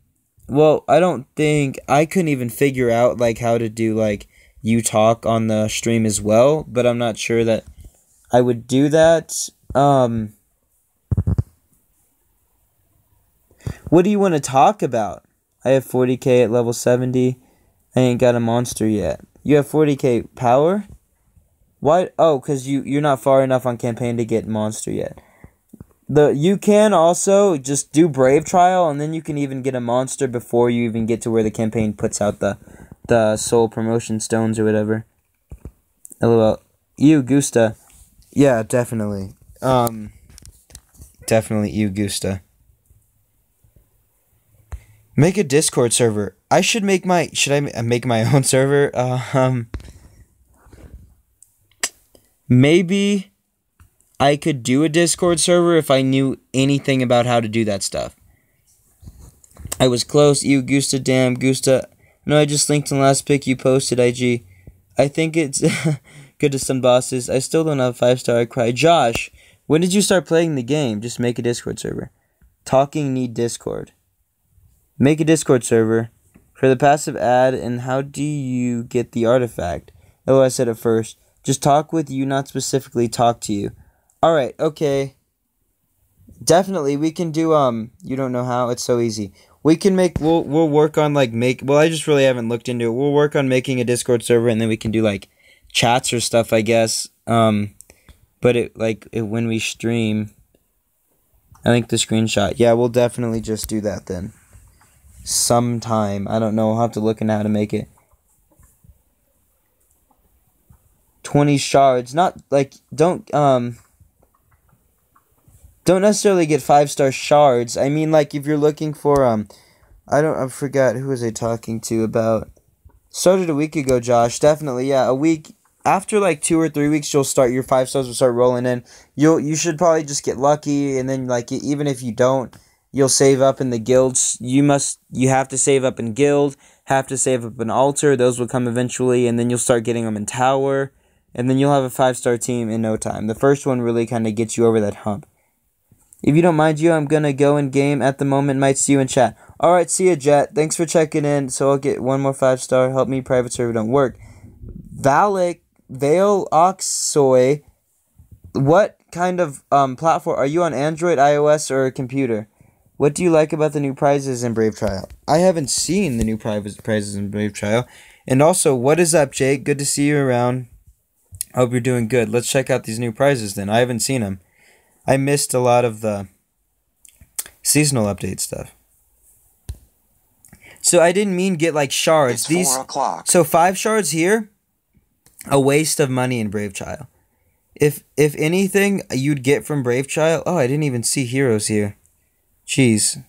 well, I don't think, I couldn't even figure out, like, how to do, like, you talk on the stream as well, but I'm not sure that I would do that. Um, what do you want to talk about? I have 40k at level 70. I ain't got a monster yet. You have 40k power? Why? Oh, cause you you're not far enough on campaign to get monster yet. The you can also just do brave trial, and then you can even get a monster before you even get to where the campaign puts out the the soul promotion stones or whatever. LOL. You Gusta. Yeah, definitely. Um, definitely you Gusta. Make a Discord server. I should make my. Should I make my (laughs) own server? Uh, um. Maybe I could do a Discord server if I knew anything about how to do that stuff. I was close. You, Gusta, damn, Gusta. No, I just linked in the last pic you posted, IG. I think it's (laughs) good to some bosses. I still don't have five star. I cry. Josh, when did you start playing the game? Just make a Discord server. Talking need Discord. Make a Discord server for the passive ad, and how do you get the artifact? Oh, I said it first. Just talk with you, not specifically talk to you. Alright, okay. Definitely we can do um you don't know how, it's so easy. We can make we'll we'll work on like make well I just really haven't looked into it. We'll work on making a Discord server and then we can do like chats or stuff, I guess. Um but it like it, when we stream I think the screenshot. Yeah, we'll definitely just do that then. Sometime. I don't know. I'll have to look into how to make it. 20 shards. Not like don't um don't necessarily get 5 star shards. I mean like if you're looking for um I don't I forgot who was I talking to about started a week ago, Josh. Definitely. Yeah, a week after like 2 or 3 weeks you'll start your 5 stars will start rolling in. You'll you should probably just get lucky and then like even if you don't you'll save up in the guilds. You must you have to save up in guild, have to save up in altar. Those will come eventually and then you'll start getting them in tower and then you'll have a five star team in no time. The first one really kind of gets you over that hump. If you don't mind you, I'm gonna go in game at the moment. Might see you in chat. All right, see you, Jet. Thanks for checking in. So I'll get one more five star. Help me, private server don't work. Valak Vale Oxoy. What kind of um platform are you on? Android, iOS, or a computer? What do you like about the new prizes in Brave Trial? I haven't seen the new prizes in Brave Trial. And also, what is up, Jake? Good to see you around. Hope you're doing good. Let's check out these new prizes then. I haven't seen them. I missed a lot of the seasonal update stuff. So I didn't mean get like shards. It's these four o'clock. so five shards here, a waste of money in Brave Trial. If if anything you'd get from Brave Trial, oh I didn't even see heroes here. Jeez,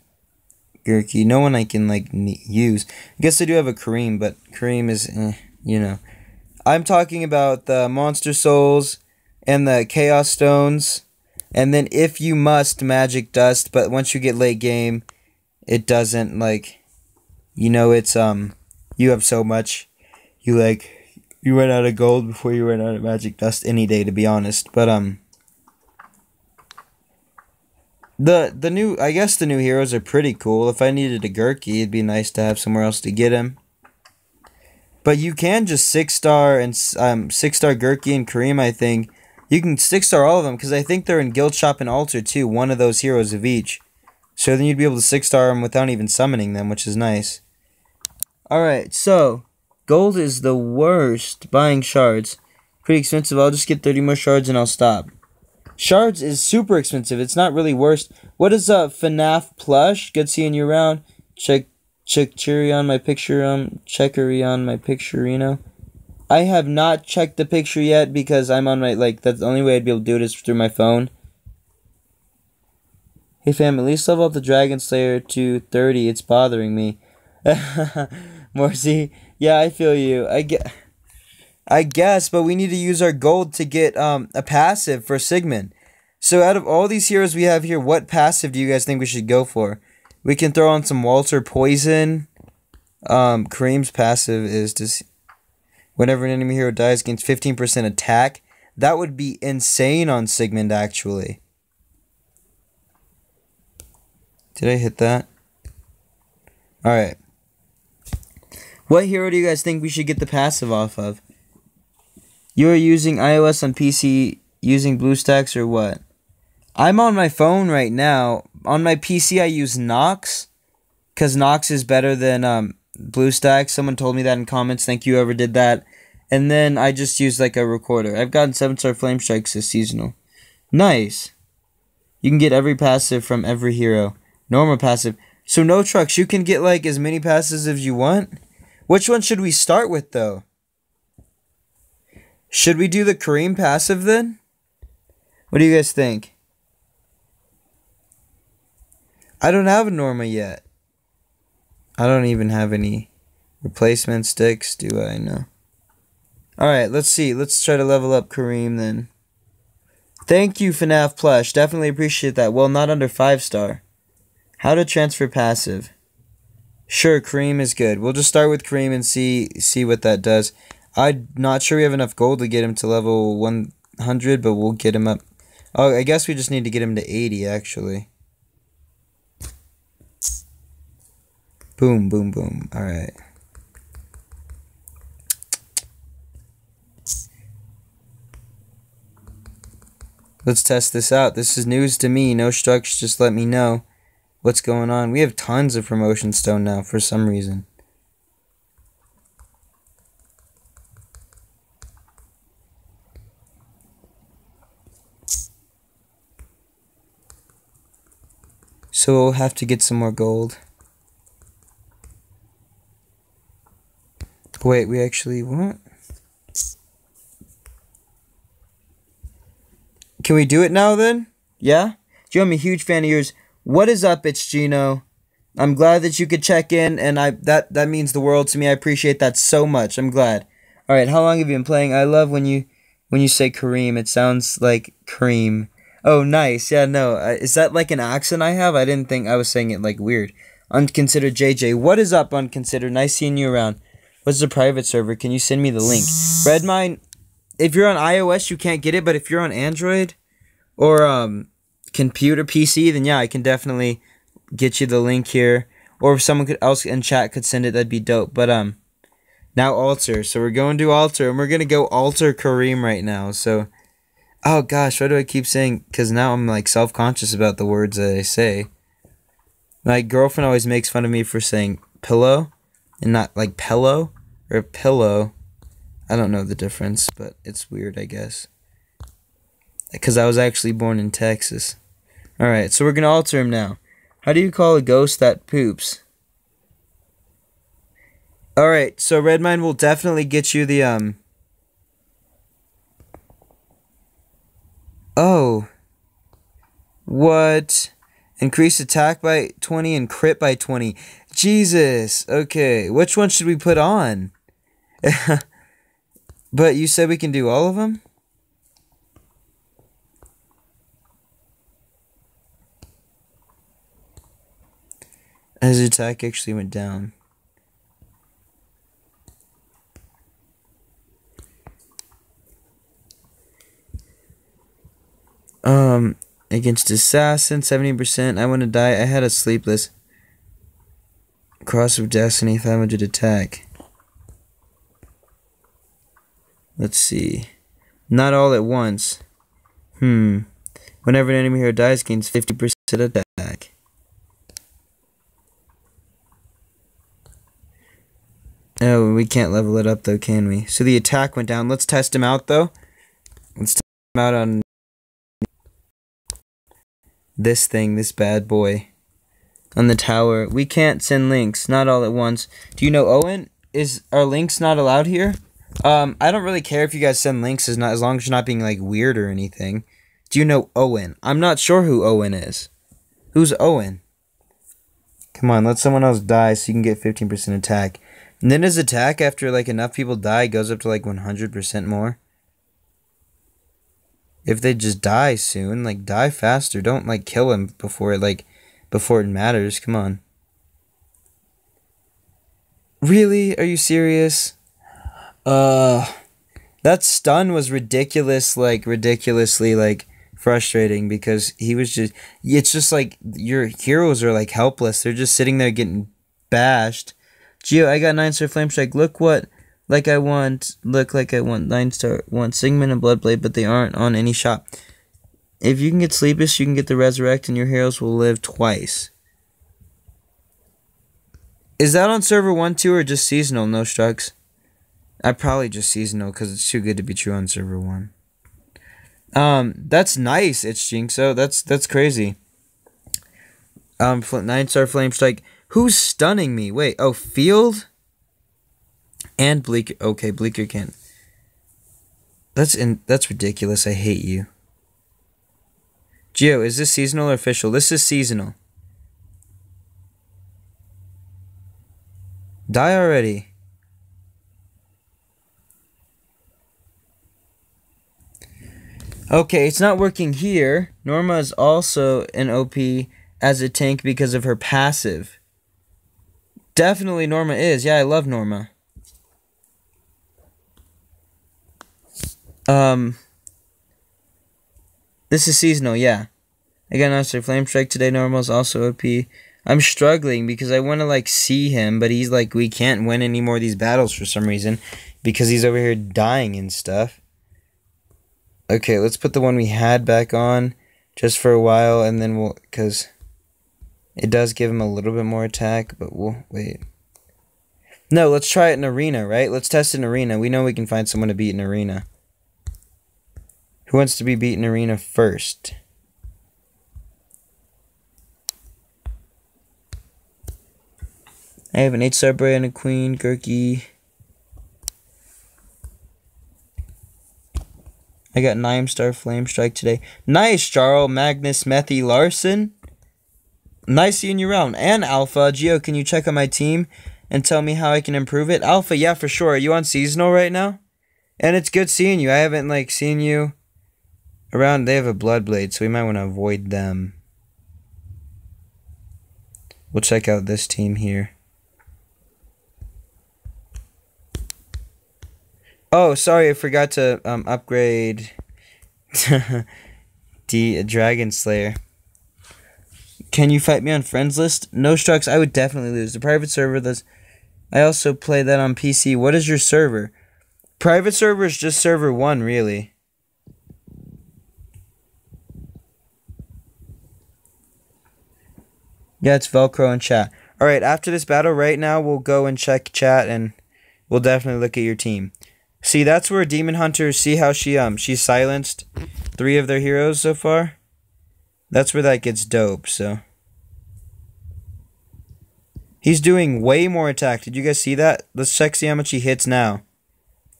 Gerke, no one I can like use. I guess I do have a Karim, but Karim is, eh, you know. I'm talking about the Monster Souls and the Chaos Stones, and then if you must, Magic Dust. But once you get late game, it doesn't like, you know, it's um, you have so much, you like, you run out of gold before you run out of Magic Dust any day, to be honest. But um, the the new, I guess the new heroes are pretty cool. If I needed a Gerke, it'd be nice to have somewhere else to get him. But you can just six star and um six star Gerke and Karim. I think you can six star all of them because I think they're in Guild Shop and Altar too. One of those heroes of each. So then you'd be able to six star them without even summoning them, which is nice. All right, so gold is the worst buying shards. Pretty expensive. I'll just get thirty more shards and I'll stop. Shards is super expensive. It's not really worst. What is a FNAF plush? Good seeing you around. Check check cherry on my picture um checkery on my picture you know i have not checked the picture yet because i'm on my like that's the only way i'd be able to do it is through my phone hey fam at least level up the dragon slayer to 30 it's bothering me (laughs) morsi yeah i feel you i get i guess but we need to use our gold to get um a passive for sigmund so out of all these heroes we have here what passive do you guys think we should go for we can throw on some Walter Poison. Um, Karim's passive is to whenever an enemy hero dies gains 15% attack. That would be insane on Sigmund, actually. Did I hit that? Alright. What hero do you guys think we should get the passive off of? You are using iOS on PC using BlueStacks or what? I'm on my phone right now. On my PC, I use Nox because Nox is better than um, BlueStack. Someone told me that in comments. Thank you, whoever did that. And then I just use like a recorder. I've gotten 7 star flame strikes this seasonal. Nice. You can get every passive from every hero. Normal passive. So no trucks. You can get like as many passes as you want. Which one should we start with though? Should we do the Karim passive then? What do you guys think? I don't have a Norma yet. I don't even have any replacement sticks, do I? No. Alright, let's see. Let's try to level up Karim then. Thank you, FNAF Plush. Definitely appreciate that. Well, not under 5 star. How to transfer passive. Sure, Karim is good. We'll just start with Karim and see see what that does. I'm not sure we have enough gold to get him to level 100, but we'll get him up. Oh, I guess we just need to get him to 80, actually. Boom, boom, boom. Alright. Let's test this out. This is news to me. No structure, just let me know what's going on. We have tons of promotion stone now for some reason. So we'll have to get some more gold. Wait, we actually want... Can we do it now then? Yeah? Joe, I'm a huge fan of yours. What is up? It's Gino. I'm glad that you could check in, and I that that means the world to me. I appreciate that so much. I'm glad. All right, how long have you been playing? I love when you when you say Kareem. It sounds like cream. Oh, nice. Yeah, no. Uh, is that like an accent I have? I didn't think I was saying it like weird. Unconsidered JJ. What is up, Unconsidered? Nice seeing you around. What's the private server? Can you send me the link? Redmine, if you're on iOS, you can't get it, but if you're on Android or um, computer PC, then yeah, I can definitely get you the link here. Or if someone could, else in chat could send it, that'd be dope. But um, now Alter. So we're going to Alter, and we're gonna go Alter Karim right now. So Oh gosh, why do I keep saying? Because now I'm like self conscious about the words that I say. My girlfriend always makes fun of me for saying pillow and not like pillow or pillow. I don't know the difference, but it's weird, I guess. Because I was actually born in Texas. Alright, so we're going to alter him now. How do you call a ghost that poops? Alright, so Redmine will definitely get you the, um, Oh. What? Increase attack by 20 and crit by 20. Jesus. Okay. Which one should we put on? (laughs) but you said we can do all of them? His attack actually went down. Um, against assassin, seventy percent. I want to die. I had a sleepless. Cross of Destiny, five hundred attack. Let's see. Not all at once. Hmm. Whenever an enemy hero dies, gains fifty percent attack. Oh, we can't level it up though, can we? So the attack went down. Let's test him out though. Let's test him out on this thing, this bad boy, on the tower. We can't send links, not all at once. Do you know Owen? Is our links not allowed here? Um, I don't really care if you guys send links as not as long as you're not being like weird or anything. Do you know Owen? I'm not sure who Owen is. Who's Owen? Come on, let someone else die so you can get 15% attack. And then his attack after like enough people die goes up to like 100% more if they just die soon, like die faster. Don't like kill him before it like before it matters. Come on. Really? Are you serious? Uh that stun was ridiculous, like ridiculously like frustrating because he was just it's just like your heroes are like helpless. They're just sitting there getting bashed. Gio, I got nine star flame strike. Look what like I want, look like I want nine star, want Sigmund and Bloodblade, but they aren't on any shop. If you can get Sleepless, you can get the Resurrect, and your heroes will live twice. Is that on server 1 too, or just seasonal, no strucks? I probably just seasonal, because it's too good to be true on server 1. Um, that's nice, it's Jinxo. That's that's crazy. Um, nine star flame strike. Who's stunning me? Wait, oh, field and Bleaker. Okay, Bleaker can't. That's in. That's ridiculous. I hate you. Gio, is this seasonal or official? This is seasonal. Die already. Okay, it's not working here. Norma is also an OP as a tank because of her passive. Definitely Norma is. Yeah, I love Norma. Um, this is seasonal, yeah. Got another Flame Strike today. Normal is also OP. I'm struggling because I want to like see him, but he's like we can't win any more of these battles for some reason because he's over here dying and stuff. Okay, let's put the one we had back on just for a while, and then we'll, because it does give him a little bit more attack, but we'll, wait. No, let's try it in arena, right? Let's test in arena. We know we can find someone to beat in arena. Who wants to be beaten arena first? I have an 8 star and a queen, Gerke. I got 9 star Flame Strike today. Nice, Jarl, Magnus, Methy, Larson. Nice seeing you around. And Alpha. Gio, can you check on my team and tell me how I can improve it? Alpha, yeah, for sure. Are you on seasonal right now? And it's good seeing you. I haven't, like, seen you around. They have a blood blade, so we might want to avoid them. We'll check out this team here. Oh, sorry, I forgot to um, upgrade (laughs) the Dragon Slayer. Can you fight me on friends list? No strucks, I would definitely lose. The private server does. I also play that on PC. What is your server? Private server is just server one, really. Yeah, it's Velcro and chat. All right, after this battle right now, we'll go and check chat and we'll definitely look at your team. See, that's where Demon Hunters see how she um she silenced three of their heroes so far. That's where that gets dope, so. He's doing way more attack. Did you guys see that? Let's check see how much he hits now.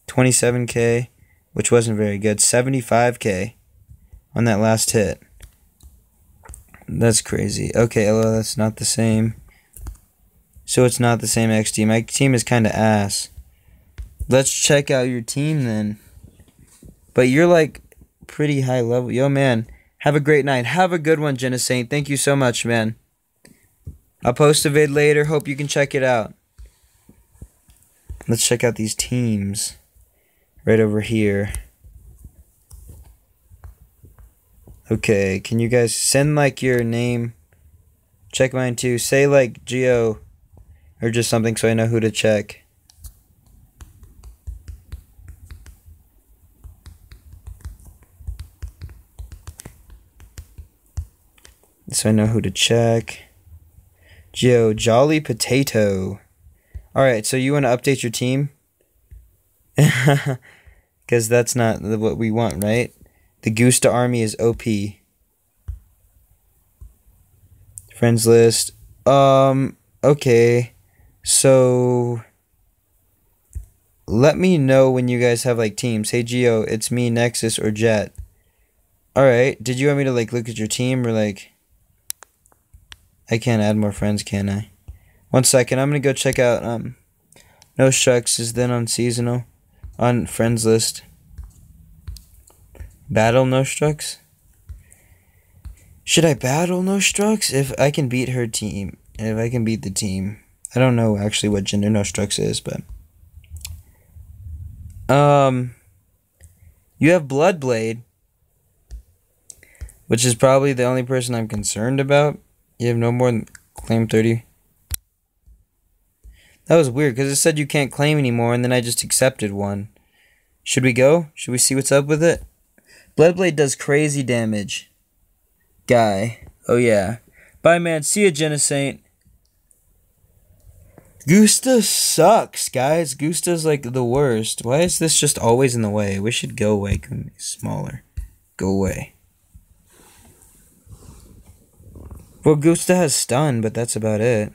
27k, which wasn't very good. 75k on that last hit. That's crazy. Okay, well, that's not the same. So it's not the same XD. My team is kind of ass. Let's check out your team then. But you're like pretty high level. Yo, man. Have a great night. Have a good one, Jenna Saint. Thank you so much, man. I'll post a vid later. Hope you can check it out. Let's check out these teams. Right over here. Okay, can you guys send like your name? Check mine too. Say like Gio or just something so I know who to check. so I know who to check. Gio, Jolly Potato. Alright, so you want to update your team? (laughs) Because that's not what we want, right? The Gusta army is OP. Friends list. Um, okay. So, let me know when you guys have, like, teams. Hey, Gio, it's me, Nexus, or Jet. Alright, did you want me to, like, look at your team, or, like... I can't add more friends, can I? One second, I'm gonna go check out um No Shucks is then on seasonal on friends list. Battle No Strucks? Should I battle No Strucks? If I can beat her team. If I can beat the team. I don't know actually what gender No Strucks is, but um you have Bloodblade. Which is probably the only person I'm concerned about. You have no more than claim 30. That was weird because it said you can't claim anymore and then I just accepted one. Should we go? Should we see what's up with it? Bloodblade does crazy damage. guy. Oh yeah. Bye man, see ya Jenna Saint. Gusta sucks, guys. Gusta's like the worst. Why is this just always in the way? We should go away. Smaller. Go away. Well, Gusta has stun, but that's about it.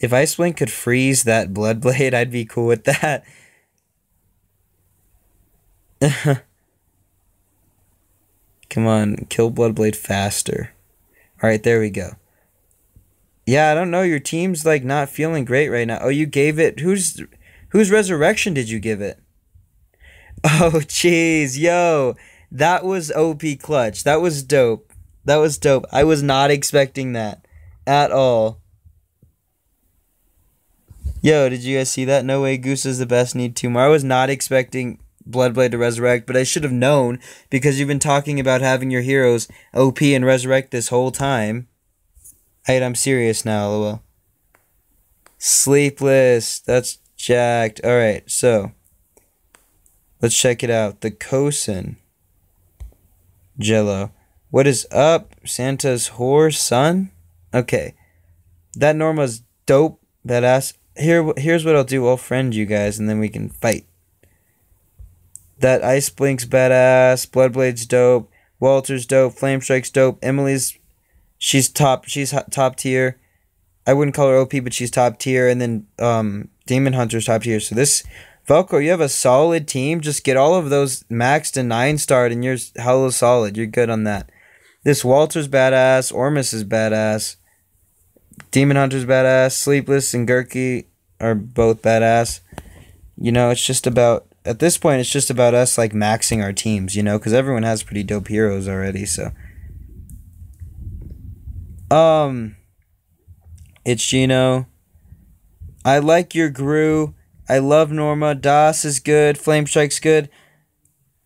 If Ice Blink could freeze that Bloodblade, (laughs) I'd be cool with that. (laughs) Come on, kill Bloodblade faster. Alright, there we go. Yeah, I don't know. Your team's like not feeling great right now. Oh, you gave it who's whose resurrection did you give it? (laughs) Oh, jeez, yo. That was OP clutch. That was dope. That was dope. I was not expecting that at all. Yo, did you guys see that? No way Goose is the best need two more. I was not expecting Bloodblade to resurrect, but I should have known because you've been talking about having your heroes OP and resurrect this whole time. Hey, I'm serious now, lol. Sleepless. That's jacked. Alright, so. Let's check it out. The Cosin. Jello. What is up? Santa's whore son? Okay. That Norma's dope, badass here here's what I'll do. I'll friend you guys and then we can fight. That Ice Blink's badass, Bloodblade's dope, Walter's dope, Flame Strike's dope, Emily's she's top she's top tier. I wouldn't call her OP, but she's top tier and then um Demon Hunter's top tier. So this Velcro, you have a solid team. Just get all of those maxed and nine starred and you're hella solid. You're good on that. This Walter's badass, Ormus is badass. Demon Hunter's badass. Sleepless and Gerke are both badass. You know, it's just about at this point it's just about us like maxing our teams, you know, cuz everyone has pretty dope heroes already, so um it's Gino. I like your Gru. I love Norma. Das is good. Flame Strike's good.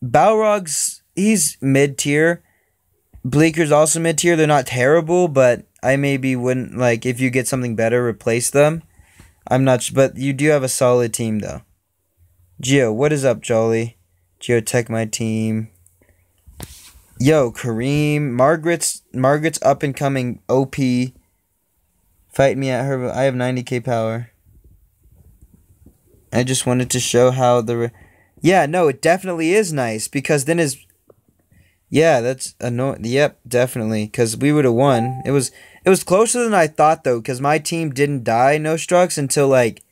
Balrog's he's mid tier. Bleaker's also mid tier. They're not terrible, but I maybe wouldn't like if you get something better, replace them. I'm not, but you do have a solid team though. Gio, what is up, Jolly? Gio, tech my team. Yo, Karim, Margaret's Margaret's up and coming OP. Fight me at her. I have 90k power. I just wanted to show how the. yeah, no, it definitely is nice because then is, Yeah, that's annoying. Yep, definitely, because we would have won. It was it was closer than I thought though, because my team didn't die no strucks until like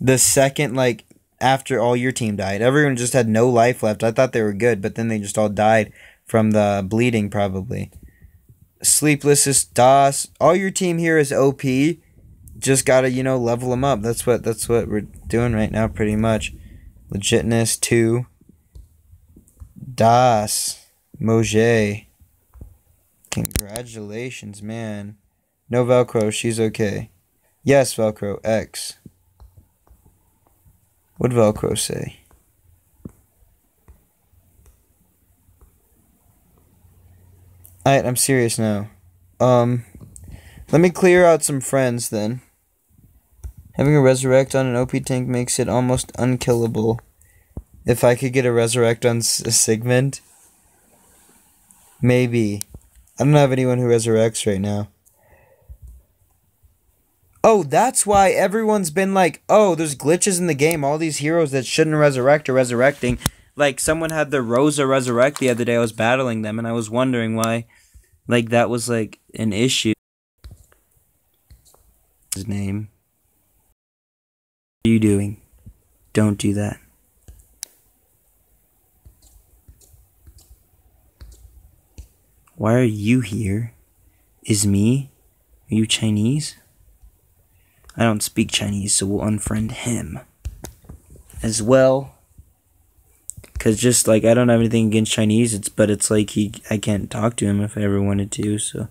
the second like after all your team died. Everyone just had no life left. I thought they were good, but then they just all died from the bleeding probably. Sleepless is DOS. All your team here is OP. Just gotta, you know, level them up. That's what that's what we're doing right now pretty much. Legitness two. DOS. Moje. Congratulations, man. No Velcro, she's okay. Yes, Velcro, X. What Velcro say? Alright, I'm serious now. Um, let me clear out some friends then. Having a resurrect on an OP tank makes it almost unkillable. If I could get a resurrect on S Sigmund, maybe. I don't have anyone who resurrects right now. Oh, that's why everyone's been like, oh, there's glitches in the game. All these heroes that shouldn't resurrect are resurrecting. Like, someone had the Rosa resurrect the other day. I was battling them, and I was wondering why, like, that was, like, an issue. His name. What are you doing? Don't do that. Why are you here? Is me? Are you Chinese? I don't speak Chinese, so we'll unfriend him as well. Cause just like I don't have anything against Chinese, it's but it's like he I can't talk to him if I ever wanted to. So,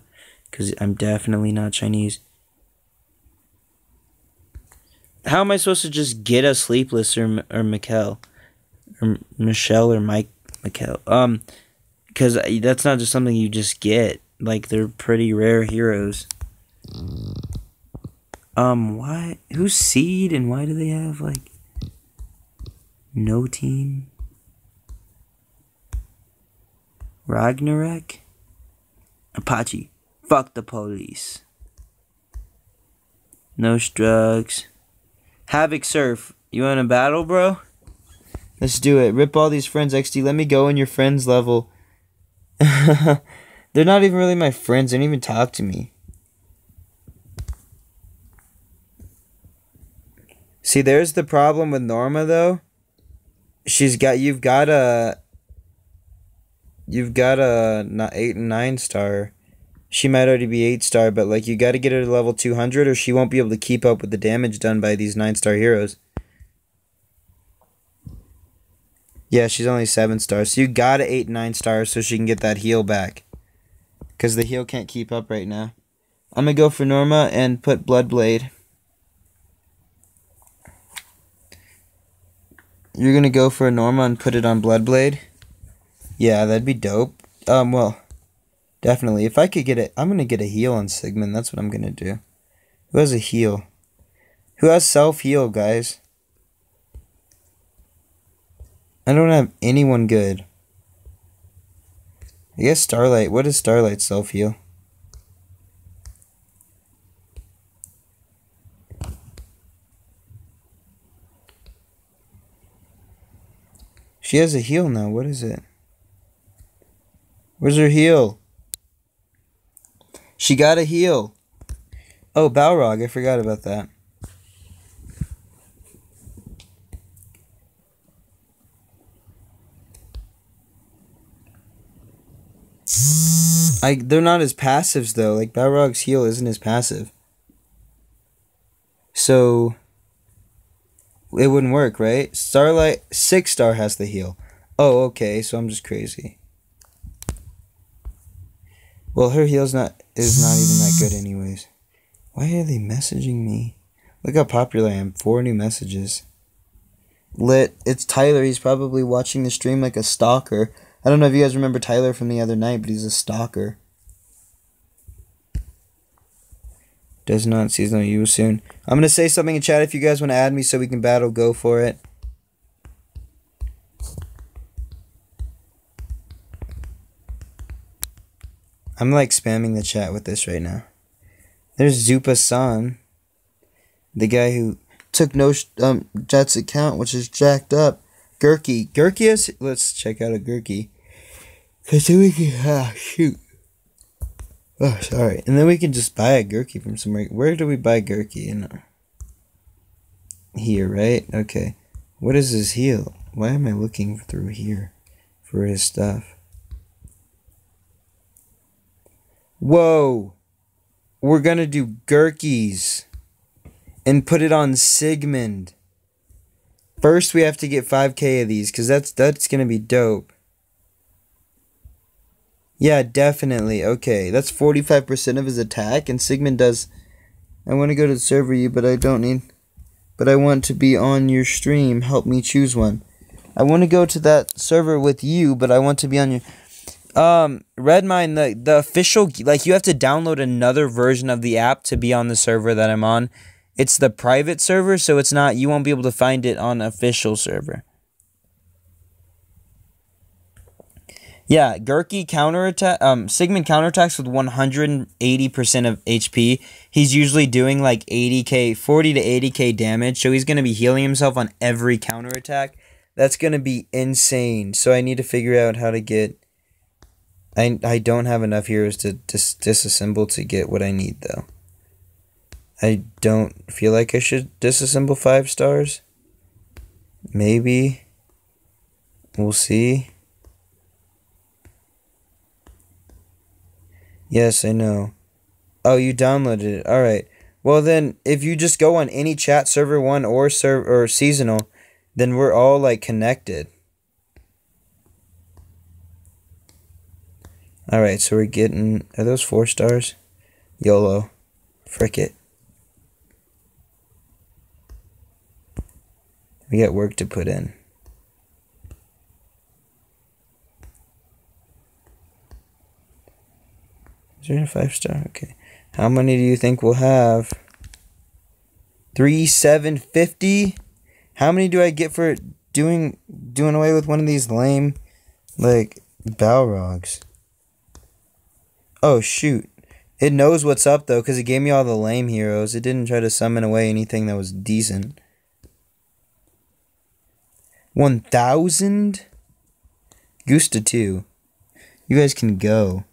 cause I'm definitely not Chinese. How am I supposed to just get a sleepless or or Mikkel, or Michelle or Mike Mikkel? Um, because that's not just something you just get. Like they're pretty rare heroes. Um, why? Who's seed and why do they have like no team? Ragnarok? Apache. Fuck the police. No drugs. Havoc Surf. You want a battle, bro? Let's do it. Rip all these friends, XD. Let me go in your friends level. (laughs) They're not even really my friends. They don't even talk to me. See, there's the problem with Norma, though. She's got, you've got a, you've got a not eight and nine star. She might already be eight star, but like you got to get her to level 200 or she won't be able to keep up with the damage done by these nine star heroes. Yeah, she's only seven stars. So you got to eight, nine stars so she can get that heal back. Because the heal can't keep up right now. I'm to go for Norma and put Bloodblade. You're to go for a Norma and put it on Bloodblade? Yeah, that'd be dope. Um, well, definitely. If I could get it, I'm to get a heal on Sigmund. That's what I'm to do. Who has a heal? Who has self-heal, guys? I don't have anyone good. I guess Starlight. What is Starlight self-heal? She has a heal now. What is it? Where's her heal? She got a heal. Oh, Balrog. I forgot about that. I they're not as passives though. Like Balrog's heal isn't as passive. So it wouldn't work, right? Starlight six star has the heal. Oh, okay, so I'm just crazy. Well, her heal's not is not even that good anyways. Why are they messaging me? Look how popular I am. Four new messages. Lit. It's Tyler. He's probably watching the stream like a stalker. I don't know if you guys remember Tyler from the other night, but he's a stalker. Does not season you soon. I'm gonna say something in chat if you guys want to add me so we can battle. Go for it. I'm like spamming the chat with this right now. There's Zupa San, the guy who took no um Jet's account, which is jacked up. Gerke, Gerke is. Let's check out a Gerke. Cause then we can ah shoot. Oh, sorry. And then we can just buy a Gerke from somewhere. Where do we buy Gerke? In here, right? Okay. What is his heal? Why am I looking through here for his stuff? Whoa. We're gonna do Gerkes and put it on Sigmund. First, we have to get 5k of these because that's that's gonna be dope. Yeah, definitely. Okay, that's 45% of his attack, and Sigmund does... I want to go to the server you, but I don't need... But I want to be on your stream. Help me choose one. I want to go to that server with you, but I want to be on your... Um, Redmine, the, the official... Like, you have to download another version of the app to be on the server that I'm on. It's the private server, so it's not... You won't be able to find it on official server. Yeah, Gerke counterattack um Sigmund counterattacks with 180% of HP. He's usually doing like 80k, 40 to 80k damage, so he's going to be healing himself on every counterattack. That's going to be insane. So I need to figure out how to get I I don't have enough heroes to dis- disassemble to get what I need though. I don't feel like I should disassemble 5 stars. Maybe we'll see. Yes, I know. Oh, you downloaded it. All right. Well, then, if you just go on any chat server one or server or seasonal, then we're all like connected. All right, so we're getting are those four stars? YOLO, frick it. We got work to put in. Five star. Okay. How many do you think we'll have? Three seven fifty. How many do I get for doing doing away with one of these lame, like Balrogs. Oh, shoot. It knows what's up, though, because it gave me all the lame heroes. It didn't try to summon away anything that was decent. 1,000? Gusta, two. You guys can go.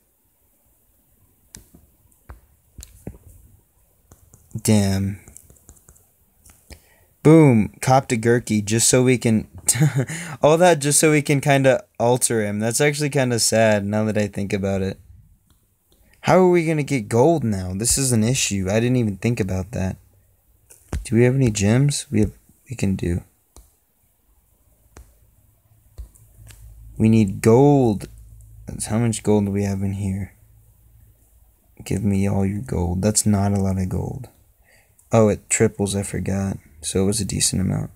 Damn. Boom. Cop to Gerke, just so we can... (laughs) all that just so we can kind of alter him. That's actually kind of sad, now that I think about it. How are we going to get gold now? This is an issue. I didn't even think about that. Do we have any gems? We have we can do. We need gold. That's how much gold do we have in here? Give me all your gold. That's not a lot of gold. Oh, it triples, I forgot. So it was a decent amount.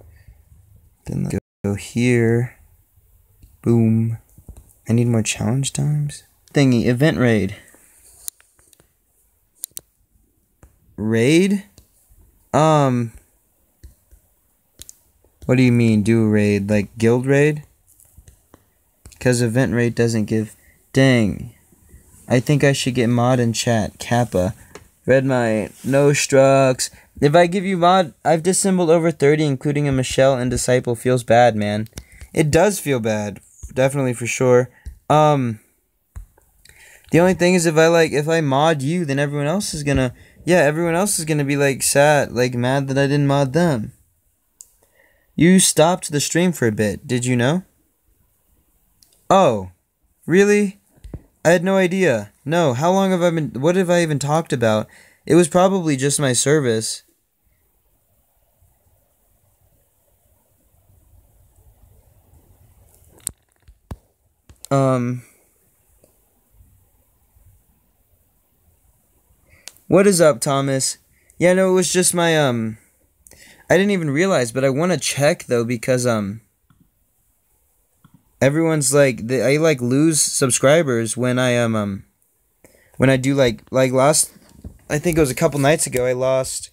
Then go here. Boom. I need more challenge times. Thingy, event raid. raid? Um, what do you mean do raid? Like guild raid? Because event raid doesn't give. Dang. I think I should get mod in chat. Kappa. Red my no strucks. If I give you mod, I've disassembled over 30, including a Michelle and Disciple. Feels bad, man. It does feel bad. Definitely for sure. Um, the only thing is if I like, if I mod you, then everyone else is gonna yeah, everyone else is gonna be like sad, like mad that I didn't mod them. You stopped the stream for a bit, did you know? Oh, really? I had no idea. No, how long have I been, what have I even talked about? It was probably just my service. Um... What is up, Thomas? Yeah, no, it was just my um I didn't even realize, but I want to check though because um everyone's like they, I like lose subscribers when I um um when I do like like last I think it was a couple nights ago I lost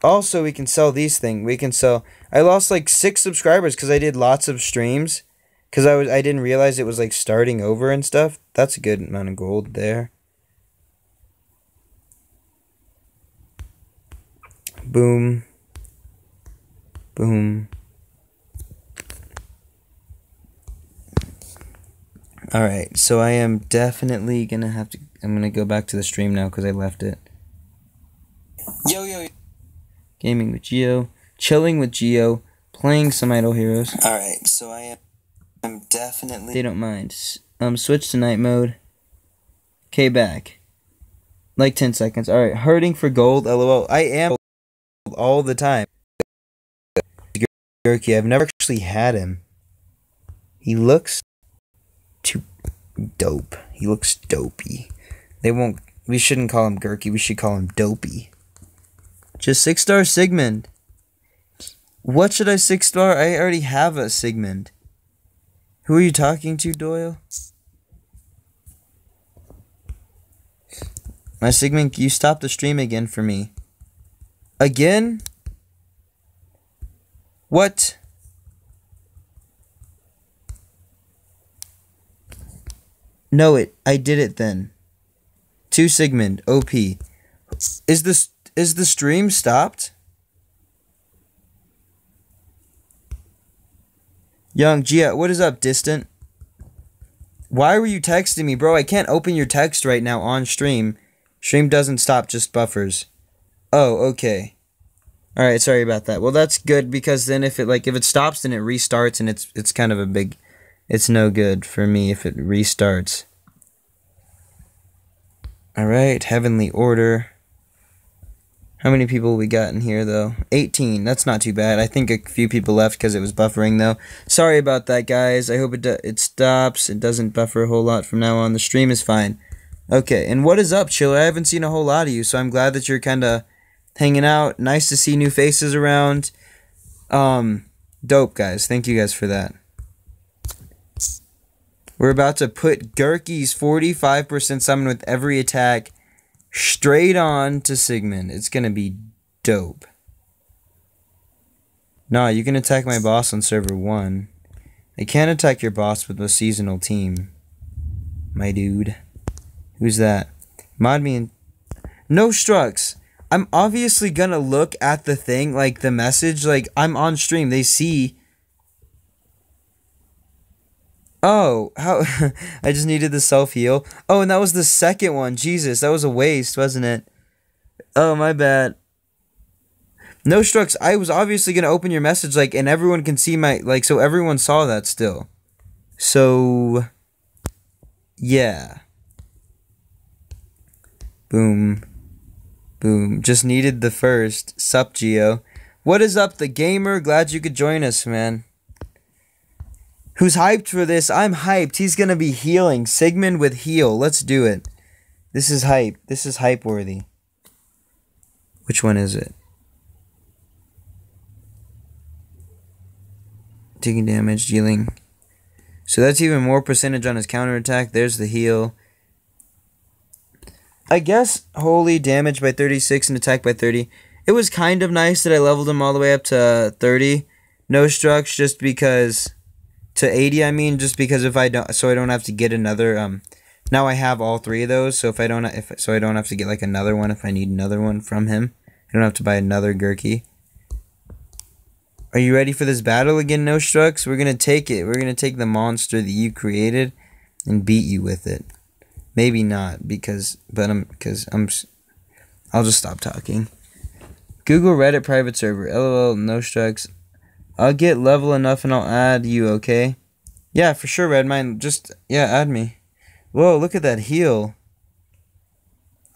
also we can sell these things. We can sell I lost like 6 subscribers cuz I did lots of streams cuz I was I didn't realize it was like starting over and stuff. That's a good amount of gold there. Boom. Boom. Alright, so I am definitely gonna have to. I'm gonna go back to the stream now because I left it. Yo, yo, yo. Gaming with Gio. Chilling with Gio. Playing some Idle Heroes. Alright, so I am. I'm definitely. They don't mind. Um, switch to night mode. Okay, back. Like 10 seconds. Alright, hurting for gold, lol. I am all the time. Gerke, I've never actually had him. He looks too dope. He looks dopey. They won't. We shouldn't call him Gerke. We should call him Dopey. Just six star Sigmund. What should I six star? I already have a Sigmund. Who are you talking to, Doyle? My Sigmund, you stopped the stream again for me. Again? What? No, it. I did it then. Two Sigmund, OP. Is this is the stream stopped? Young Gia, what is up, distant? Why were you texting me, bro? I can't open your text right now on stream. Stream doesn't stop, just buffers. Oh, okay. All right, sorry about that. Well, that's good because then if it like if it stops then it restarts and it's it's kind of a big it's no good for me if it restarts. All right, heavenly order. How many people we got in here though? 18. That's not too bad. I think a few people left because it was buffering though. Sorry about that, guys. I hope it it stops. It doesn't buffer a whole lot from now on. The stream is fine. Okay, and what is up, Chiller? I haven't seen a whole lot of you, so I'm glad that you're kind of hanging out. Nice to see new faces around. Um, dope, guys. Thank you guys for that. We're about to put Gerke's 45% summon with every attack straight on to Sigmund. It's to be dope. Nah, you can attack my boss on server 1. I can't attack your boss with a seasonal team. My dude. Who's that? Mod me in. No strucks. I'm obviously gonna look at the thing, like the message, like I'm on stream. They see. Oh, how (laughs) I just needed the self heal. Oh, and that was the second one. Jesus, that was a waste, wasn't it? Oh, my bad. No strucks. I was obviously gonna open your message, like, and everyone can see my like, so everyone saw that still. So, yeah. Boom. Boom. Just needed the first. Sup, Gio. What is up, the gamer? Glad you could join us, man. Who's hyped for this? I'm hyped. He's gonna be healing. Sigmund with heal. Let's do it. This is hype. This is hype worthy. Which one is it? Taking damage, dealing. So that's even more percentage on his counterattack. There's the heal. I guess holy damage by 36 and attack by 30. It was kind of nice that I leveled him all the way up to 30. No strucks just because to 80 I mean just because if I don't so I don't have to get another um now I have all three of those so if I don't if so I don't have to get like another one if I need another one from him. I don't have to buy another Gerke. Are you ready for this battle again, No Strucks? We're gonna take it. We're gonna take the monster that you created and beat you with it. Maybe not because, but I'm because I'm. I'll just stop talking. Google Reddit private server. LOL. No strikes. I'll get level enough and I'll add you. Okay. Yeah, for sure, Redmine. Just yeah, add me. Whoa, look at that heal.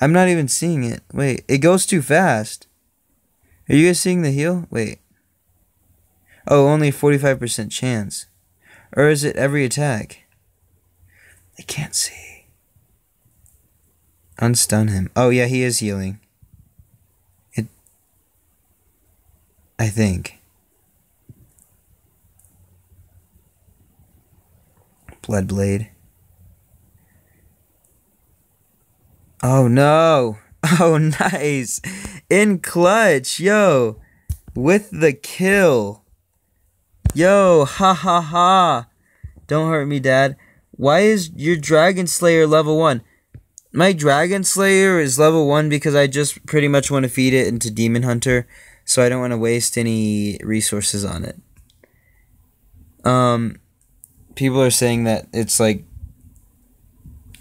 I'm not even seeing it. Wait, it goes too fast. Are you guys seeing the heal? Wait. Oh, only 45% chance. Or is it every attack? I can't see. Unstun him. Oh, yeah, he is healing. It. I think. Blood Blade. Oh, no. (laughs) Oh, nice. In clutch. Yo. With the kill. Yo, ha ha ha. Don't hurt me, Dad. Why is your Dragon Slayer level 1? My Dragon Slayer is level 1 because I just pretty much want to feed it into Demon Hunter, so I don't want to waste any resources on it. Um, people are saying that it's like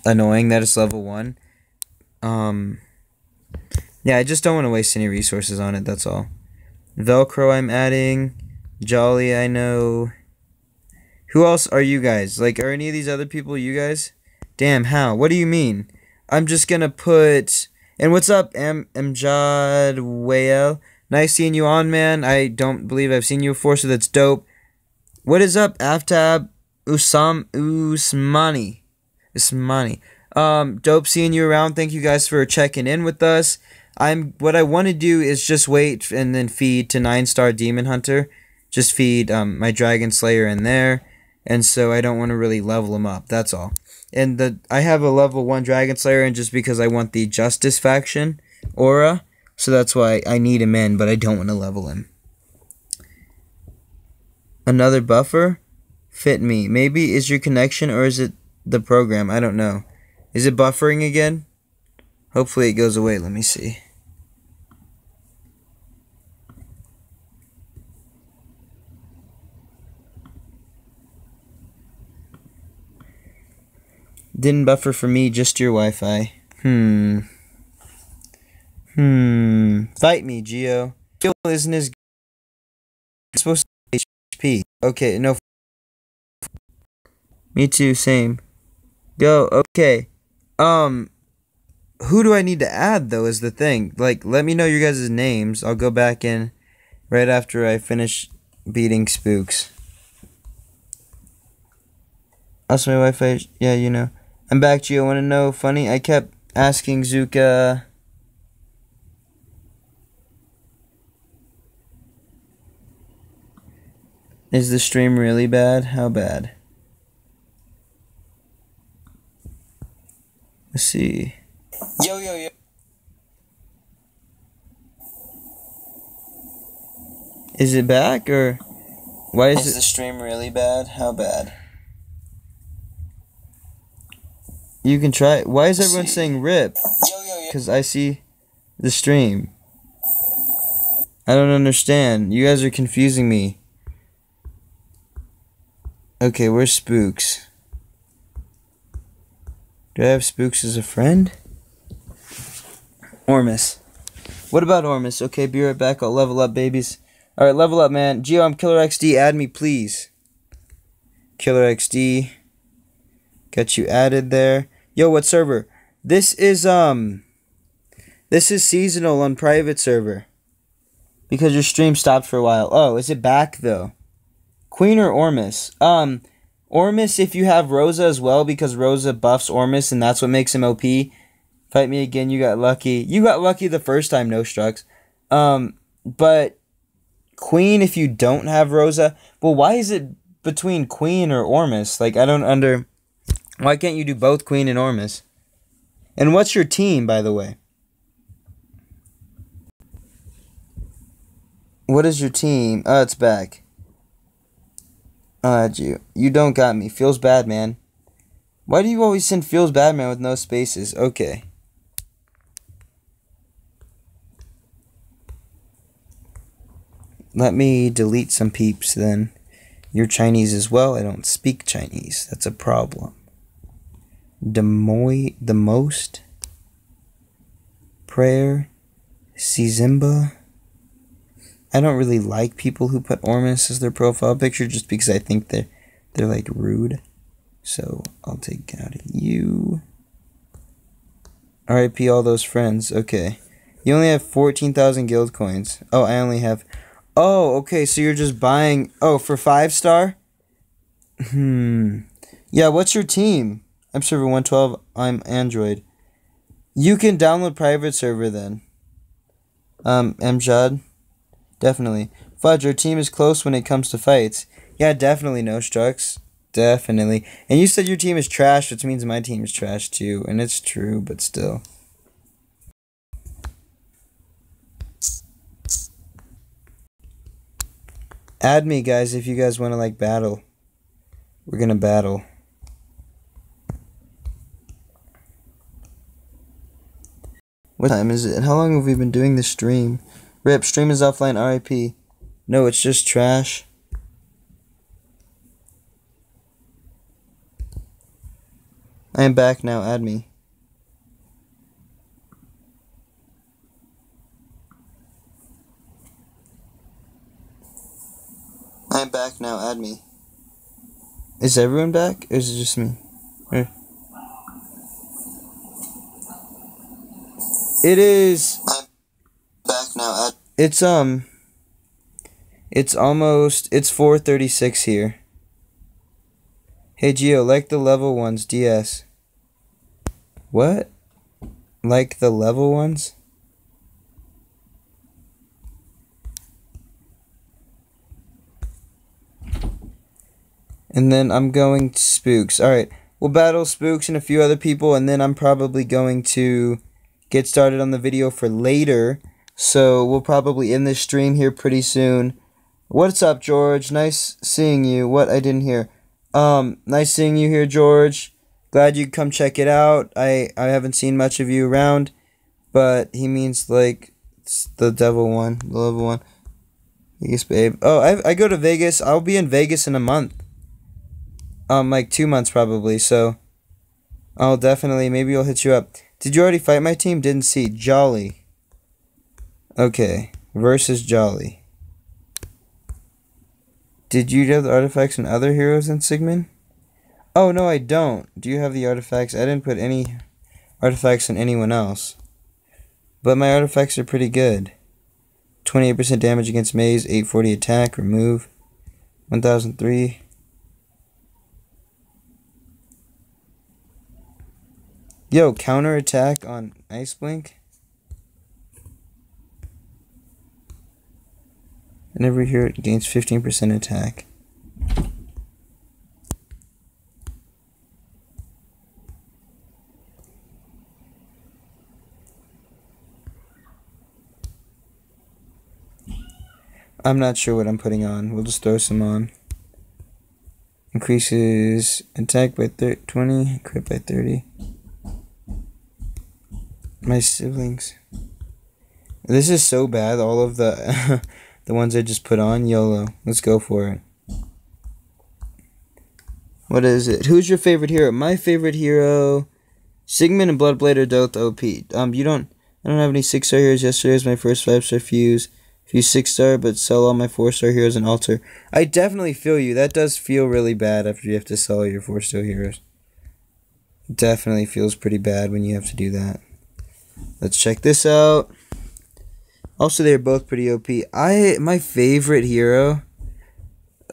annoying that it's level 1. Um, yeah, I just don't want to waste any resources on it, that's all. Velcro I'm adding. Jolly I know. Who else are you guys? Like, are any of these other people you guys? Damn, how? What do you mean? I'm just gonna put. And what's up, M Mjad Wael? Nice seeing you on, man. I don't believe I've seen you before, so that's dope. What is up, Aftab Usam Usmani? Usmani. Um, dope seeing you around. Thank you guys for checking in with us. I'm what I want to do is just wait and then feed to nine star demon hunter. Just feed um my dragon slayer in there, and so I don't want to really level him up. That's all and the I have a level one Dragon Slayer, and just because I want the Justice faction aura, so that's why I need him in, but I don't want to level him. Another buffer, fit me. Maybe is your connection or is it the program? I don't know. Is it buffering again? Hopefully it goes away. Let me see. Didn't buffer for me, just your Wi-Fi. Hmm. Hmm. Fight me, Gio. Gio isn't as supposed to be HP. Okay, no. Me too, same. Go, okay. Um, who do I need to add, though, is the thing. Like, let me know your guys' names. I'll go back in right after I finish beating spooks. Also, my Wi-Fi, yeah, you know. I'm back, Gio. Want to know? Funny, I kept asking Zuka. Is the stream really bad? How bad? Let's see. Yo, yo, yo. Is it back or Why is, Is it? the stream really bad? How bad? You can try. Why is everyone See. saying rip? Yo, yo, yo. Because I see the stream. I don't understand. You guys are confusing me. Okay, where's Spooks? Do I have Spooks as a friend? Ormus. What about Ormus? Okay, be right back. I'll level up, babies. Alright, level up, man. Gio, I'm Killer XD. Add me, please. Killer XD. Got you added there. Yo, what server? This is, um... This is seasonal on private server. Because your stream stopped for a while. Oh, is it back, though? Queen or Ormus? Um, Ormus if you have Rosa as well, because Rosa buffs Ormus, and that's what makes him OP. Fight me again, you got lucky. You got lucky the first time, no strucks. Um, but Queen if you don't have Rosa. Well, why is it between Queen or Ormus? Like, I don't under... Why can't you do both Queen and Ormus? And what's your team, by the way? What is your team? Oh, it's back. Uh, you. You don't got me. Feels bad, man. Why do you always send feels bad, man, with no spaces? Okay. Let me delete some peeps then. You're Chinese as well. I don't speak Chinese. That's a problem. Demoy the most. Prayer. Sizimba. I don't really like people who put Ormus as their profile picture just because I think they're they're like rude. So I'll take out of you. RIP all those friends. Okay. You only have 14,000 guild coins. Oh, I only have. Oh, okay. So you're just buying. Oh, for five star? Hmm. Yeah, what's your team? I'm server 112. I'm Android. You can download private server then. Um, Mjad. Definitely. Fudge, our team is close when it comes to fights. Yeah, definitely, no strikes. Definitely. And you said your team is trash, which means my team is trash too. And it's true, but still. Add me, guys, if you guys want to, like, battle. We're gonna battle. What time is it? And how long have we been doing this stream? Rip, stream is offline, RIP. No, it's just trash. I am back now, add me. I am back now, add me. Is everyone back? Or is it just me? Or- It is. It's, um. It's almost. It's 436 here. Hey Gio, like the level ones, DS. What? Like the level ones? And then I'm going to Spooks. Alright, we'll battle Spooks and a few other people, and then I'm probably going to get started on the video for later. So we'll probably end this stream here pretty soon. What's up, George? Nice seeing you. What? I didn't hear. Um, nice seeing you here, George. Glad you come check it out. I I haven't seen much of you around, but he means like the devil one, the level one. Vegas, babe. Oh, I I go to Vegas. I'll be in Vegas in a month. Um, like two months probably. So, I'll definitely maybe I'll hit you up. Did you already fight my team? Didn't see. Jolly. Okay, versus Jolly. Did you have the artifacts and other heroes in Sigmund? Oh, no, I don't. Do you have the artifacts? I didn't put any artifacts in anyone else. But my artifacts are pretty good. 28% damage against maze, 840 attack, remove, 1003. Yo, counter attack on Ice Blink? And every hero gains 15% attack. I'm not sure what I'm putting on. We'll just throw some on. Increases attack by thir- 20, crit by 30. My siblings. This is so bad. All of the (laughs) the ones I just put on YOLO. Let's go for it. What is it? Who's your favorite hero? My favorite hero, Sigmund and Bloodblade are both OP. Um, you don't. I don't have any six star heroes. Yesterday was my first five star fuse. Fuse six star, but sell all my four star heroes and alter. I definitely feel you. That does feel really bad after you have to sell your four star heroes. Definitely feels pretty bad when you have to do that. Let's check this out. Also, they're both pretty OP. I my favorite hero.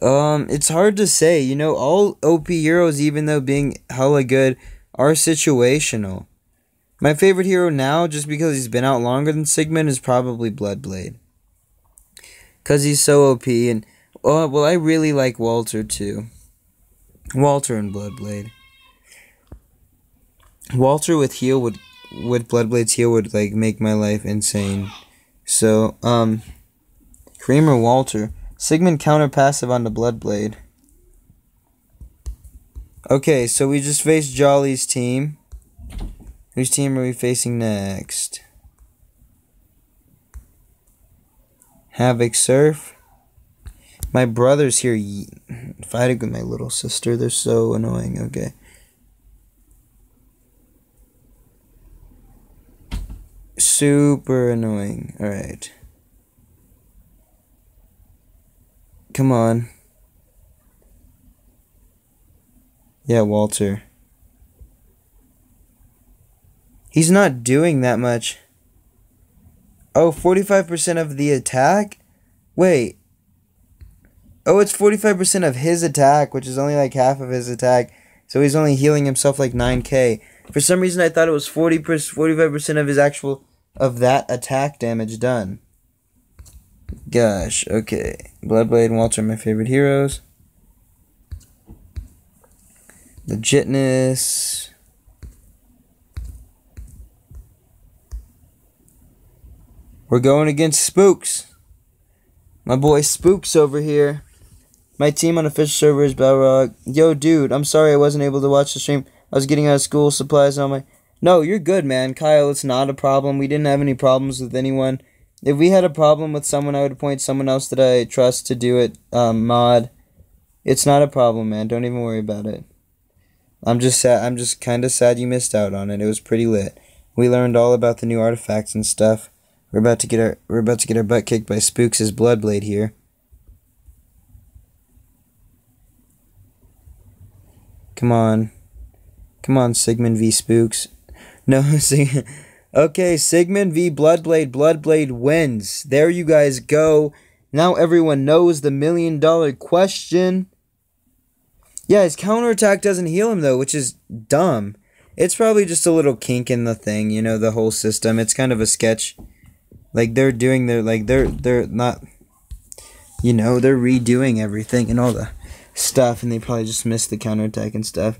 Um, it's hard to say. You know, all OP heroes, even though being hella good, are situational. My favorite hero now, just because he's been out longer than Sigmund, is probably Bloodblade. Cause he's so OP, and oh well, I really like Walter too. Walter and Bloodblade. Walter with heal would, with Bloodblade's heal would like make my life insane. So, um, Creamer Walter. Sigmund counter passive on the Blood Blade. Okay, so we just faced Jolly's team. Whose team are we facing next? Havoc Surf. My brother's here fighting with my little sister. They're so annoying. Okay. Super annoying. Alright. Come on. Yeah, Walter. He's not doing that much. Oh, 45% of the attack? Wait. Oh, it's 45% of his attack, which is only like half of his attack. So he's only healing himself like 9k. For some reason, I thought it was 40 45% of his actual, of that attack damage done. Gosh, okay. Bloodblade and Walter are my favorite heroes. Legitness. We're going against Spooks. My boy Spooks over here. My team on official server is Balrog. Yo, dude, I'm sorry I wasn't able to watch the stream. I was getting out of school, supplies on my... No, you're good, man. Kyle, it's not a problem. We didn't have any problems with anyone. If we had a problem with someone, I would appoint someone else that I trust to do it. Um, mod. It's not a problem, man. Don't even worry about it. I'm just sad. I'm just kind of sad you missed out on it. It was pretty lit. We learned all about the new artifacts and stuff. We're about to get our we're about to get our butt kicked by Spooks' Bloodblade here. Come on. Come on, Sigmund v Spooks. No, (laughs) Sig- Okay, Sigmund v Bloodblade. Bloodblade wins. There you guys go. Now everyone knows the million dollar question. Yeah, his counterattack doesn't heal him though, which is dumb. It's probably just a little kink in the thing, you know, the whole system. It's kind of a sketch. Like they're doing their like they're they're not you know, they're redoing everything and all the stuff and they probably just missed the counterattack and stuff.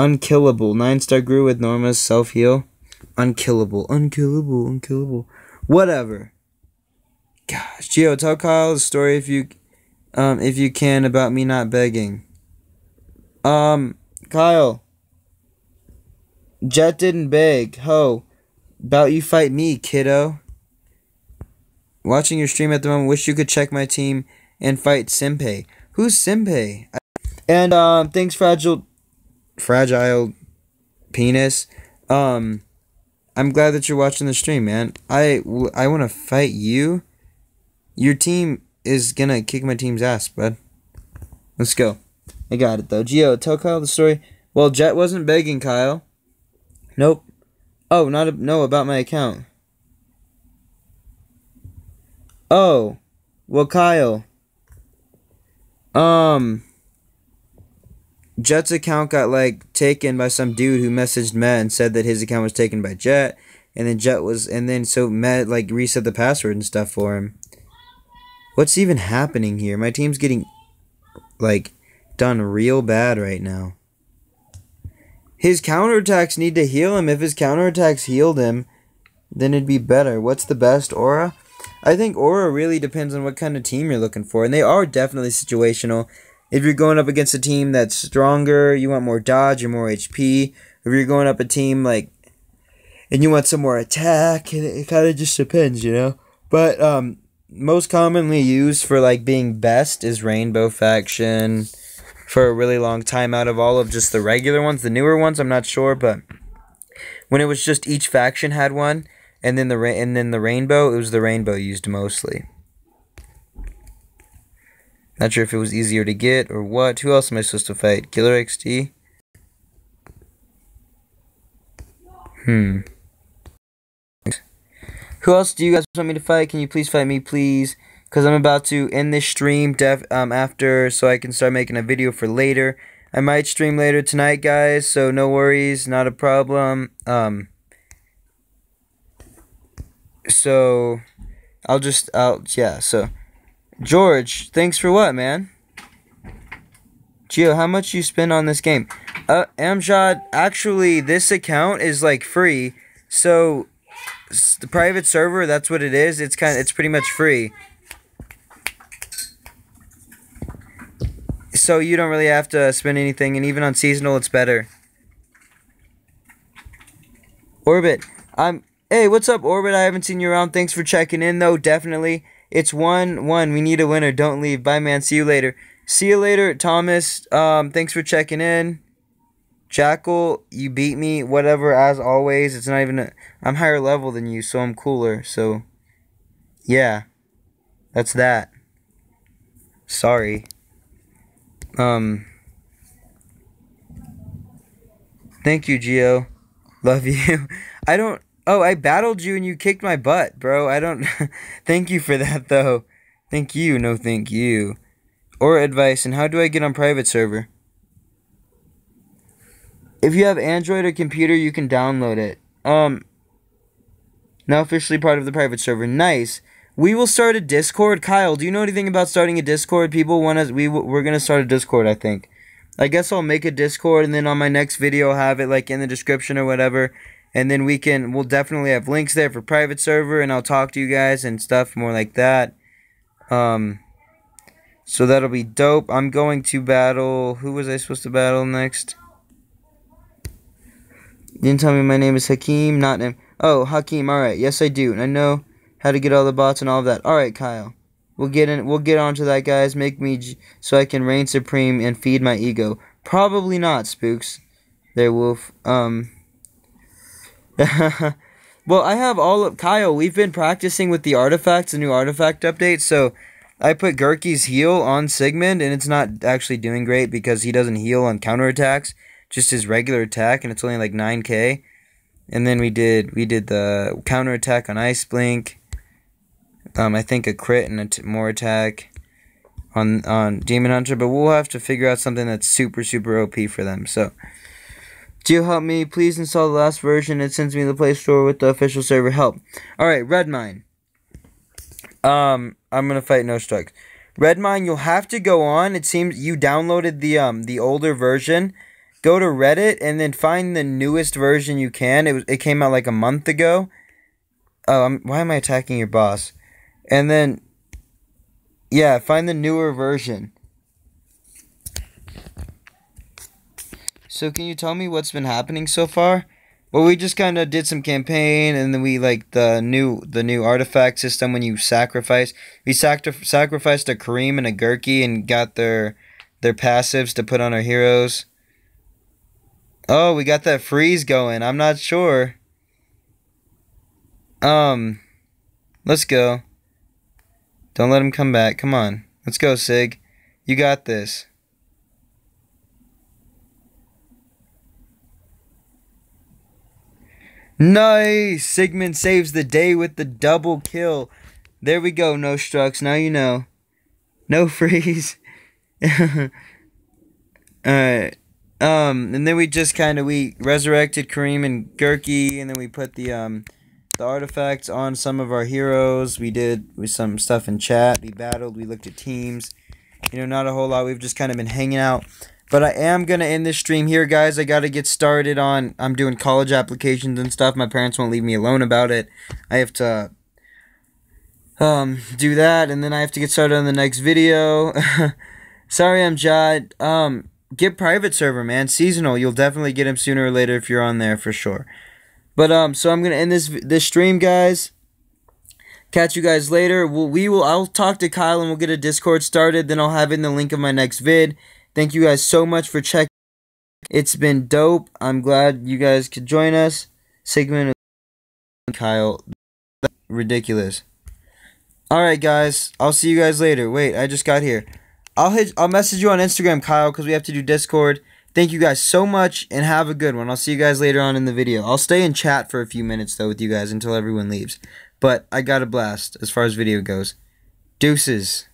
Unkillable. Nine star grew with Norma's self heal. Unkillable. Unkillable. Unkillable. Whatever. Gosh, Gio, tell Kyle the story if you um if you can about me not begging. Um Kyle. Jet didn't beg. Ho. About you fight me, kiddo. Watching your stream at the moment, wish you could check my team and fight Simpei. Who's Simpei? And um thanks fragile fragile penis. Um I'm glad that you're watching the stream, man. I I want to fight you. Your team is gonna kick my team's ass, bud. Let's go. I got it though. Gio, tell Kyle the story. Well, Jet wasn't begging Kyle. Nope. Oh, not a, no about my account. Oh, well, Kyle. Um, Jet's account got like taken by some dude who messaged Matt and said that his account was taken by Jet, and then Jet was, and then so Matt like reset the password and stuff for him. What's even happening here? My team's getting like done real bad right now. His counterattacks need to heal him. If his counterattacks healed him, then it'd be better. What's the best aura? I think aura really depends on what kind of team you're looking for, and they are definitely situational. If you're going up against a team that's stronger, you want more dodge or more HP. If you're going up a team like, and you want some more attack, it, it kind of just depends, you know. But um, most commonly used for like being best is Rainbow Faction for a really long time out of all of just the regular ones. The newer ones, I'm not sure, but when it was just each faction had one, and then the ra- and then the rainbow, it was the rainbow used mostly. Not sure if it was easier to get or what. Who else am I supposed to fight? Killer XD? Hmm. Who else do you guys want me to fight? Can you please fight me, please? Because I'm about to end this stream um, after so I can start making a video for later. I might stream later tonight, guys, so no worries, not a problem. Um, so, I'll just, I'll, yeah, so, George, thanks for what, man? Gio, how much you spend on this game? Uh, Amjad, actually, this account is, like, free, so, the private server, that's what it is, it's kind of, it's pretty much free. so you don't really have to spend anything, and even on seasonal, it's better. Orbit, I'm. Hey, what's up, Orbit? I haven't seen you around. Thanks for checking in, though. Definitely, it's one one. We need a winner. Don't leave. Bye, man. See you later. See you later, Thomas. Um, thanks for checking in. Jackal, you beat me. Whatever. As always, it's not even. i I'm higher level than you, so I'm cooler. So, yeah, that's that. Sorry. Um. Thank you, Gio. Love you. (laughs) I don't. Oh, I battled you and you kicked my butt, bro. I don't. (laughs) thank you for that, though. Thank you. No, thank you. Or advice. And how do I get on private server? If you have Android or computer, you can download it. Um. Now officially part of the private server. Nice. We will start a Discord. Kyle, do you know anything about starting a Discord? People want us. We we're gonna start a Discord. I think. I guess I'll make a Discord and then on my next video I'll have it like in the description or whatever. And then we can we'll definitely have links there for private server and I'll talk to you guys and stuff more like that. Um. So that'll be dope. I'm going to battle. Who was I supposed to battle next? Didn't tell me my name is Hakeem, not name. Oh, Hakeem. All right. Yes, I do. And I know how to get all the bots and all of that. All right, Kyle. We'll get in. We'll get onto that, guys. Make me so I can reign supreme and feed my ego. Probably not, spooks. There, wolf. Um. (laughs) well, I have all of Kyle. We've been practicing with the artifacts, the new artifact update. So, I put Gerke's heal on Sigmund, and it's not actually doing great because he doesn't heal on counterattacks, just his regular attack, and it's only like 9k. And then we did we did the counterattack on Ice Blink. Um, I think a crit and a more attack on on Demon Hunter, but we'll have to figure out something that's super super OP for them. So, do you help me? Please install the last version. It sends me to the Play Store with the official server help. All right, Redmine. Um, I'm gonna fight No Strikes. Redmine, you'll have to go on. It seems you downloaded the um the older version. Go to Reddit and then find the newest version you can. It was it came out like a month ago. I'm, why am I attacking your boss? And then, yeah, find the newer version. So can you tell me what's been happening so far? Well, we just kind of did some campaign, and then we like the new the new artifact system when you sacrifice. We sacri- sacrificed a Karim and a Gerke and got their their passives to put on our heroes. Oh, we got that freeze going. I'm not sure. Um, let's go. Don't let him come back. Come on. Let's go, Sig. You got this. Nice! Sigmund saves the day with the double kill. There we go, no strucks. Now you know. No (laughs) freeze. (laughs) Alright. Um, and then we just kind of, we resurrected Karim and Gerke, and then we put the, um, the artifacts on some of our heroes. We did with some stuff in chat. We battled. We looked at teams. You know, not a whole lot. We've just kind of been hanging out. But I am going to end this stream here, guys. I got to get started on... I'm doing college applications and stuff. My parents won't leave me alone about it. I have to... um, do that, and then I have to get started on the next video. (laughs) Sorry, I'm Jod. Um, get private server, man. Seasonal. You'll definitely get him sooner or later if you're on there for sure. But um, so I'm gonna end this this stream, guys. Catch you guys later. We'll, we will. I'll talk to Kyle and we'll get a Discord started. Then I'll have in the link of my next vid. Thank you guys so much for checking. It's been dope. I'm glad you guys could join us. Sigmund, and Kyle, ridiculous. All right, guys. I'll see you guys later. Wait, I just got here. I'll hit. I'll message you on Instagram, Kyle, because we have to do Discord. Thank you guys so much, and have a good one. I'll see you guys later on in the video. I'll stay in chat for a few minutes though with you guys until everyone leaves. But I got a blast as far as video goes. Deuces.